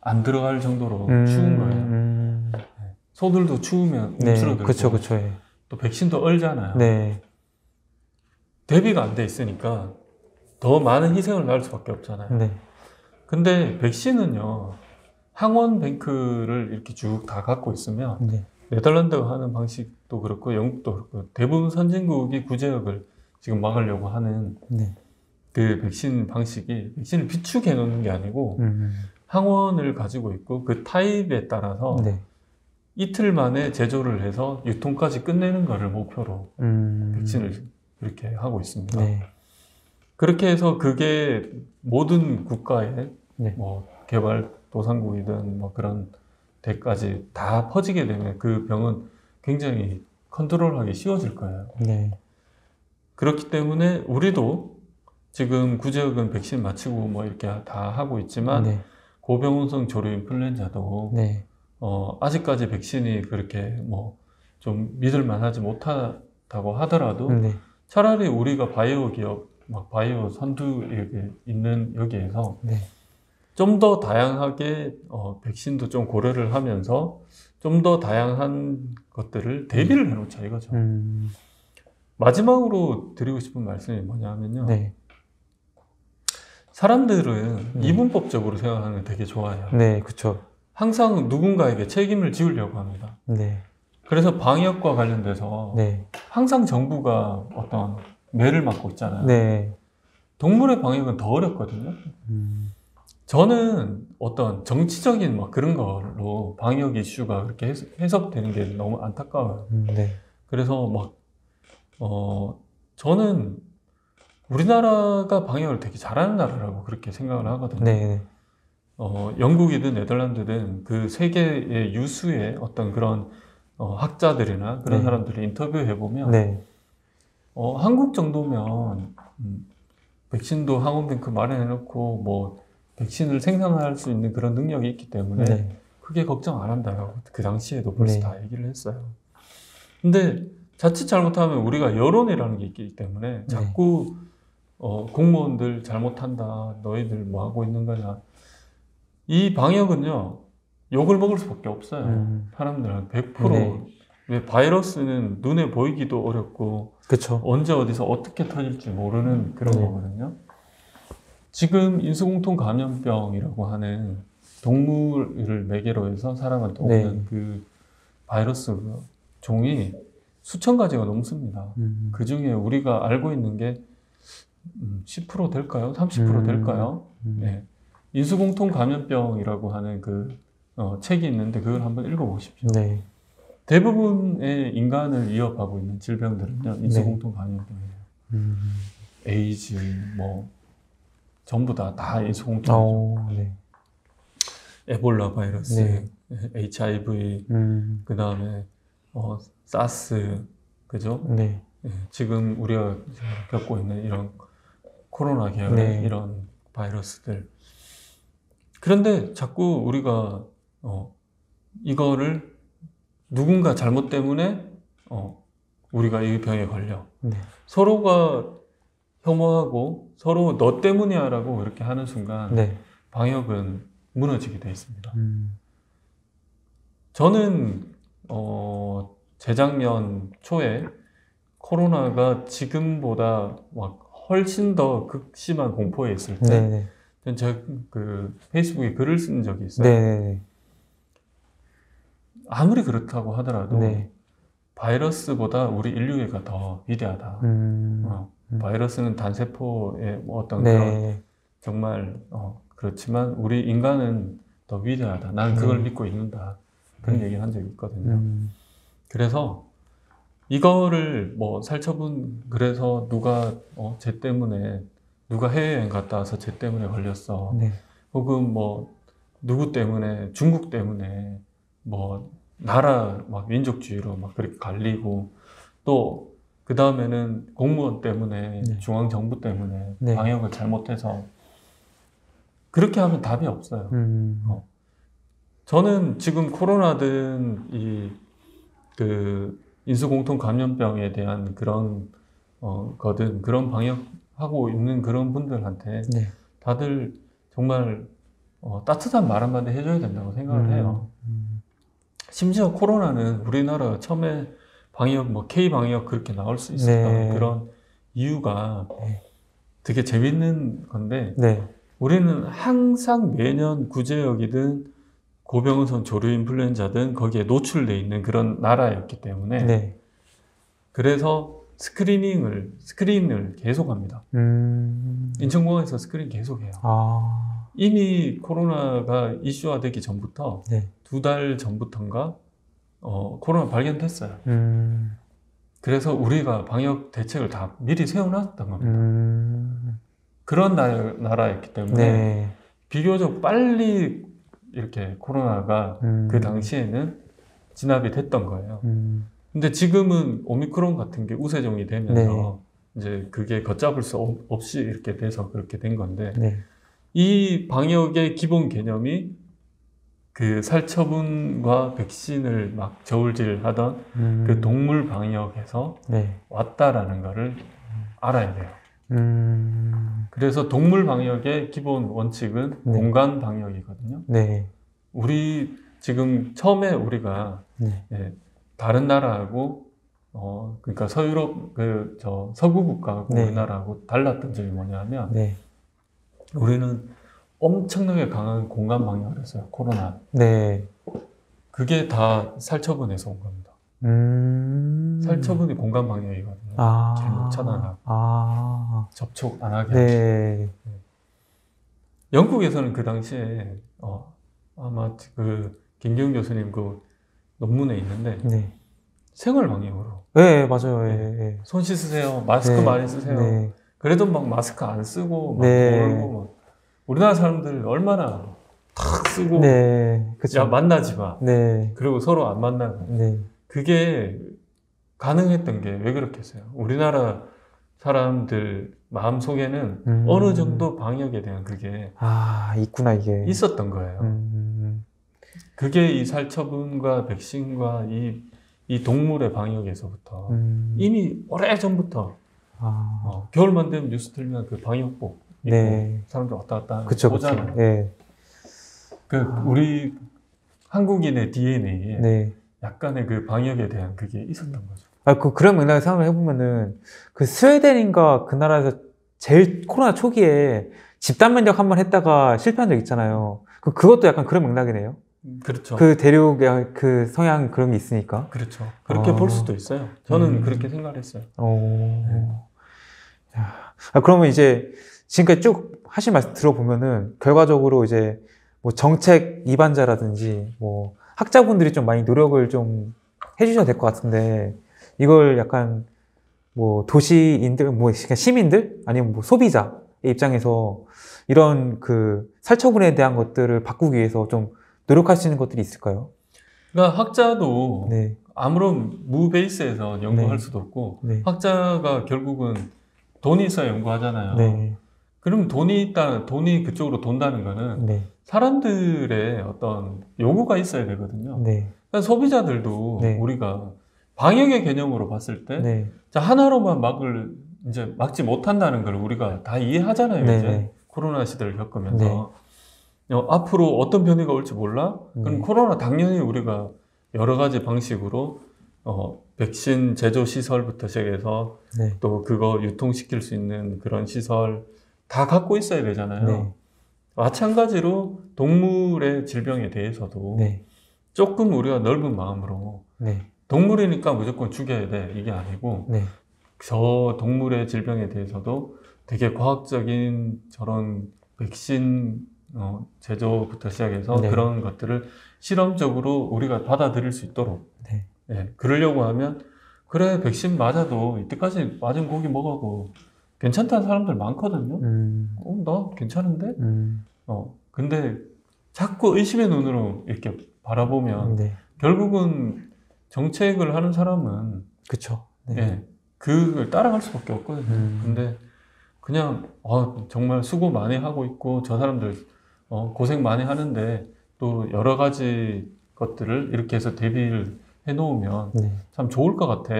안 들어갈 정도로 추운 거예요. 음. 소들도 추우면 네. 움츠러들고 그쵸, 그쵸. 예. 또 백신도 얼잖아요. 네. 대비가 안 돼 있으니까 더 많은 희생을 낳을 수밖에 없잖아요. 네. 근데 백신은요 항원 뱅크를 이렇게 쭉 다 갖고 있으면 네. 네덜란드가 하는 방식도 그렇고 영국도 그렇고 대부분 선진국이 구제역을 지금 막으려고 하는 네. 그 백신 방식이 백신을 비축해 놓는 게 아니고 음. 항원을 가지고 있고 그 타입에 따라서 네. 이틀 만에 제조를 해서 유통까지 끝내는 것을 목표로 음. 백신을 그렇게 하고 있습니다. 네. 그렇게 해서 그게 모든 국가의 네. 뭐 개발 도상국이든 뭐 그런 데까지 다 퍼지게 되면 그 병은 굉장히 컨트롤하기 쉬워질 거예요. 네. 그렇기 때문에 우리도 지금 구제역은 백신 맞히고 뭐 이렇게 다 하고 있지만 네. 고병원성 조류 인플루엔자도 네. 어, 아직까지 백신이 그렇게 뭐 좀 믿을 만하지 못하다고 하더라도 네. 차라리 우리가 바이오 기업, 막 바이오 선두 이렇게 있는 여기에서 네. 좀 더 다양하게 어, 백신도 좀 고려를 하면서 좀 더 다양한 것들을 대비를 해놓자 이거죠. 음. 마지막으로 드리고 싶은 말씀이 뭐냐면요. 네. 사람들은 네. 이분법적으로 생각하는 게 되게 좋아해요. 네. 그쵸. 항상 누군가에게 책임을 지우려고 합니다. 네. 그래서 방역과 관련돼서 네. 항상 정부가 어떤 매를 맡고 있잖아요. 네. 동물의 방역은 더 어렵거든요. 음. 저는 어떤 정치적인 막 그런 걸로 방역 이슈가 그렇게 해석- 해석되는 게 너무 안타까워요. 음. 네. 그래서 막, 어, 저는 우리나라가 방역을 되게 잘하는 나라라고 그렇게 생각을 하거든요. 네. 어, 영국이든 네덜란드든 그 세계의 유수의 어떤 그런 어, 학자들이나 그런 네. 사람들이 인터뷰해 보면 네. 어, 한국 정도면 음, 백신도 항원뱅크 마련해 놓고 뭐 백신을 생산할 수 있는 그런 능력이 있기 때문에 네. 크게 걱정 안 한다고 그 당시에도 벌써 네. 다 얘기를 했어요. 근데 자칫 잘못하면 우리가 여론이라는 게 있기 때문에 네. 자꾸 어, 공무원들 잘못한다, 너희들 뭐 하고 있는 거냐. 이 방역은요 욕을 먹을 수밖에 없어요. 음. 사람들은 100% 네. 왜 바이러스는 눈에 보이기도 어렵고 그쵸. 언제 어디서 어떻게 터질지 모르는 그런 네. 거거든요. 지금 인수공통 감염병이라고 하는 동물을 매개로 해서 사람한테 오는 네. 그 바이러스 종이 수천 가지가 넘습니다. 음. 그 중에 우리가 알고 있는 게 음, 10% 될까요? 30% 음. 될까요? 음. 네. 인수공통 감염병이라고 하는 그 어, 책이 있는데 그걸 한번 읽어보십시오. 네. 대부분의 인간을 이어가고 있는 질병들은요 인수공통 감염병이에요. 음. 에이즈 뭐 전부 다다 인수공통. 어, 네. 에볼라 바이러스, 네. HIV, 음. 그 다음에 어, 사스, 그죠? 네. 예, 지금 우리가 겪고 있는 이런 코로나 계열의 네. 이런 바이러스들. 그런데 자꾸 우리가 어, 이거를 누군가 잘못 때문에 어, 우리가 이 병에 걸려. 네. 서로가 혐오하고 서로 너 때문이야 라고 그렇게 하는 순간 네. 방역은 무너지게 돼 있습니다. 음. 저는 어, 재작년 초에 코로나가 지금보다 막 훨씬 더 극심한 공포에 있을 때, 네, 네, 제그 페이스북에 글을 쓴 적이 있어요. 네, 네, 아무리 그렇다고 하더라도 네. 바이러스보다 우리 인류애가 더 위대하다. 음, 어, 음. 바이러스는 단세포의 뭐 어떤 그런 네, 정말 어, 그렇지만 우리 인간은 더 위대하다. 나는 그걸 네. 믿고 있는다. 그런 네. 얘기를 한 적이 있거든요. 음, 그래서 이거를 뭐 살처분 그래서 누가 어, 쟤 때문에 누가 해외여행 갔다 와서 쟤 때문에 걸렸어. 네, 혹은 뭐 누구 때문에 중국 때문에 뭐 나라 막 민족주의로 막 그렇게 갈리고 또 그 다음에는 공무원 때문에 네. 중앙 정부 때문에 네. 방역을 잘못해서 그렇게 하면 답이 없어요. 음, 어. 저는 지금 코로나든 이 그 인수공통 감염병에 대한 그런 어 거든 그런 방역하고 있는 그런 분들한테 네, 다들 정말 어, 따뜻한 말 한마디 해줘야 된다고 생각을 해요. 음, 심지어 코로나는 우리나라 처음에 방역, 뭐 K 방역 그렇게 나올 수 있었던 네. 그런 이유가 네. 되게 재밌는 건데 네, 우리는 항상 매년 구제역이든 고병선 조류 인플루엔자든 거기에 노출돼 있는 그런 나라였기 때문에 네, 그래서 스크리닝을 스크린을 계속합니다. 음, 인천공항에서 스크린 계속해요. 아, 이미 코로나가 이슈화되기 전부터 네, 두달 전부터인가 어, 코로나 발견됐어요. 음, 그래서 우리가 방역 대책을 다 미리 세워놨던 겁니다. 음, 그런 나라, 나라 였기 때문에 네, 비교적 빨리 이렇게 코로나가 음, 그 당시에는 진압이 됐던 거예요. 음, 근데 지금은 오미크론 같은 게 우세종이 되면서 이제 그게 걷잡을 수 없- 없이 이렇게 돼서 그렇게 된 건데 네, 이 방역의 기본 개념이 그 살처분과 백신을 막 저울질 하던 음, 그 동물 방역에서 네, 왔다라는 거를 알아야 돼요. 음, 그래서 동물 방역의 기본 원칙은 네. 공간 방역이거든요. 네, 우리 지금 처음에 우리가 네, 예, 다른 나라하고 어 그러니까 서유럽 그 저 서구 국가하고 네. 우리나라하고 달랐던 점이 뭐냐면 네, 우리는 엄청나게 강한 공간 방역을 했어요. 코로나. 네, 그게 다 살처분에서 온 겁니다. 음, 살처분이 공간 방역이거든요. 아, 길목 차단하고 아, 접촉 안 하게. 네, 영국에서는 그 당시에 어, 아마 그 김기웅 교수님 그 논문에 있는데 네, 생활 방역으로 네, 맞아요, 예, 예. 손 씻으세요, 마스크 네, 많이 쓰세요. 네, 그래도 막 마스크 안 쓰고 막 네. 막 우리나라 사람들 얼마나 탁 쓰고 네, 그쵸. 야 만나지 마. 네, 그리고 서로 안 만나고 네, 그게 가능했던 게 왜 그렇겠어요? 우리나라 사람들 마음 속에는 음. 어느 정도 방역에 대한 그게 아, 있구나, 이게. 있었던 거예요. 음, 그게 이 살처분과 백신과 이, 이 동물의 방역에서부터 음, 이미 오래 전부터 아, 어, 겨울만 되면 뉴스 틀면 그 방역복 네. 사람들 왔다 갔다 하는 그쵸, 거 그쵸. 보잖아요. 네, 그 우리 한국인의 DNA에 네. 약간의 그 방역에 대한 그게 있었던 거죠. 아, 그, 그런 맥락에 생각을 해보면은, 그 스웨덴인가 그 나라에서 제일 코로나 초기에 집단 면역 한 번 했다가 실패한 적 있잖아요. 그, 그것도 약간 그런 맥락이네요. 그렇죠. 그 대륙의 그 성향 그런 게 있으니까. 그렇죠. 그렇게 아. 볼 수도 있어요. 저는 음. 그렇게 생각을 했어요. 오. 야. 아, 그러면 이제 지금까지 쭉 하신 말씀 들어보면은 결과적으로 이제 뭐 정책 입안자라든지 뭐 학자분들이 좀 많이 노력을 좀 해주셔야 될 것 같은데 이걸 약간 뭐 도시인들, 뭐 그냥 시민들 아니면 뭐 소비자의 입장에서 이런 그 살처분에 대한 것들을 바꾸기 위해서 좀 노력할 수 있는 것들이 있을까요? 그러니까 학자도 네, 아무런 무베이스에서 연구할 네. 수도 없고 네, 학자가 결국은 돈이 있어야 연구하잖아요. 네, 그럼 돈이 있다, 돈이 그쪽으로 돈다는 거는 네, 사람들의 어떤 요구가 있어야 되거든요. 네, 그러니까 소비자들도 네. 우리가 방역의 개념으로 봤을 때 네, 자, 하나로만 막을 이제 막지 못한다는 걸 우리가 다 이해하잖아요. 네, 이제 네. 코로나 시대를 겪으면서 어, 앞으로 어떤 변이가 올지 몰라. 그럼 네. 코로나 당연히 우리가 여러 가지 방식으로 어, 백신 제조 시설부터 시작해서 네. 또 그거 유통시킬 수 있는 그런 시설 다 갖고 있어야 되잖아요. 네. 마찬가지로 동물의 질병에 대해서도 네. 조금 우리가 넓은 마음으로 네. 동물이니까 무조건 죽여야 돼 이게 아니고 네. 저 동물의 질병에 대해서도 되게 과학적인 저런 백신 어, 제조부터 시작해서 네. 그런 것들을 실험적으로 우리가 받아들일 수 있도록 네. 예, 그러려고 하면 그래 백신 맞아도 이때까지 맞은 고기 먹어도 괜찮다는 사람들 많거든요. 음. 어, 나 괜찮은데? 음. 어, 근데 자꾸 의심의 눈으로 이렇게 바라보면 네. 결국은 정책을 하는 사람은 그쵸. 네. 예, 그걸 따라갈 수밖에 없거든요. 음. 근데 그냥 어, 정말 수고 많이 하고 있고 저 사람들 어, 고생 많이 하는데 또 여러 가지 것들을 이렇게 해서 대비를 해놓으면 네. 참 좋을 것 같아.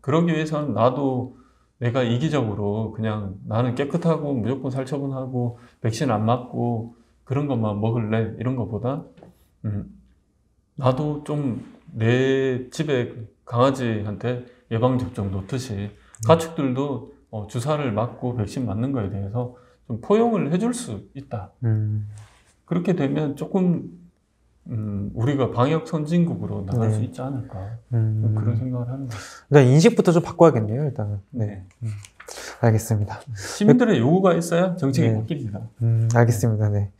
그러기 위해서는 나도 내가 이기적으로 그냥 나는 깨끗하고 무조건 살처분하고 백신 안 맞고 그런 것만 먹을래 이런 것보다 음, 나도 좀 내 집에 강아지한테 예방 접종 놓듯이 가축들도 어, 주사를 맞고 백신 맞는 거에 대해서 좀 포용을 해줄 수 있다. 음. 그렇게 되면 조금 음, 우리가 방역 선진국으로 나갈 네. 수 있지 않을까 음. 그런 생각을 하는 거예요. 일단 인식부터 좀 바꿔야겠네요, 일단은. 네. 네. 알겠습니다. 시민들의 요구가 있어야 정책이 네. 바뀝니다. 음, 알겠습니다. 네.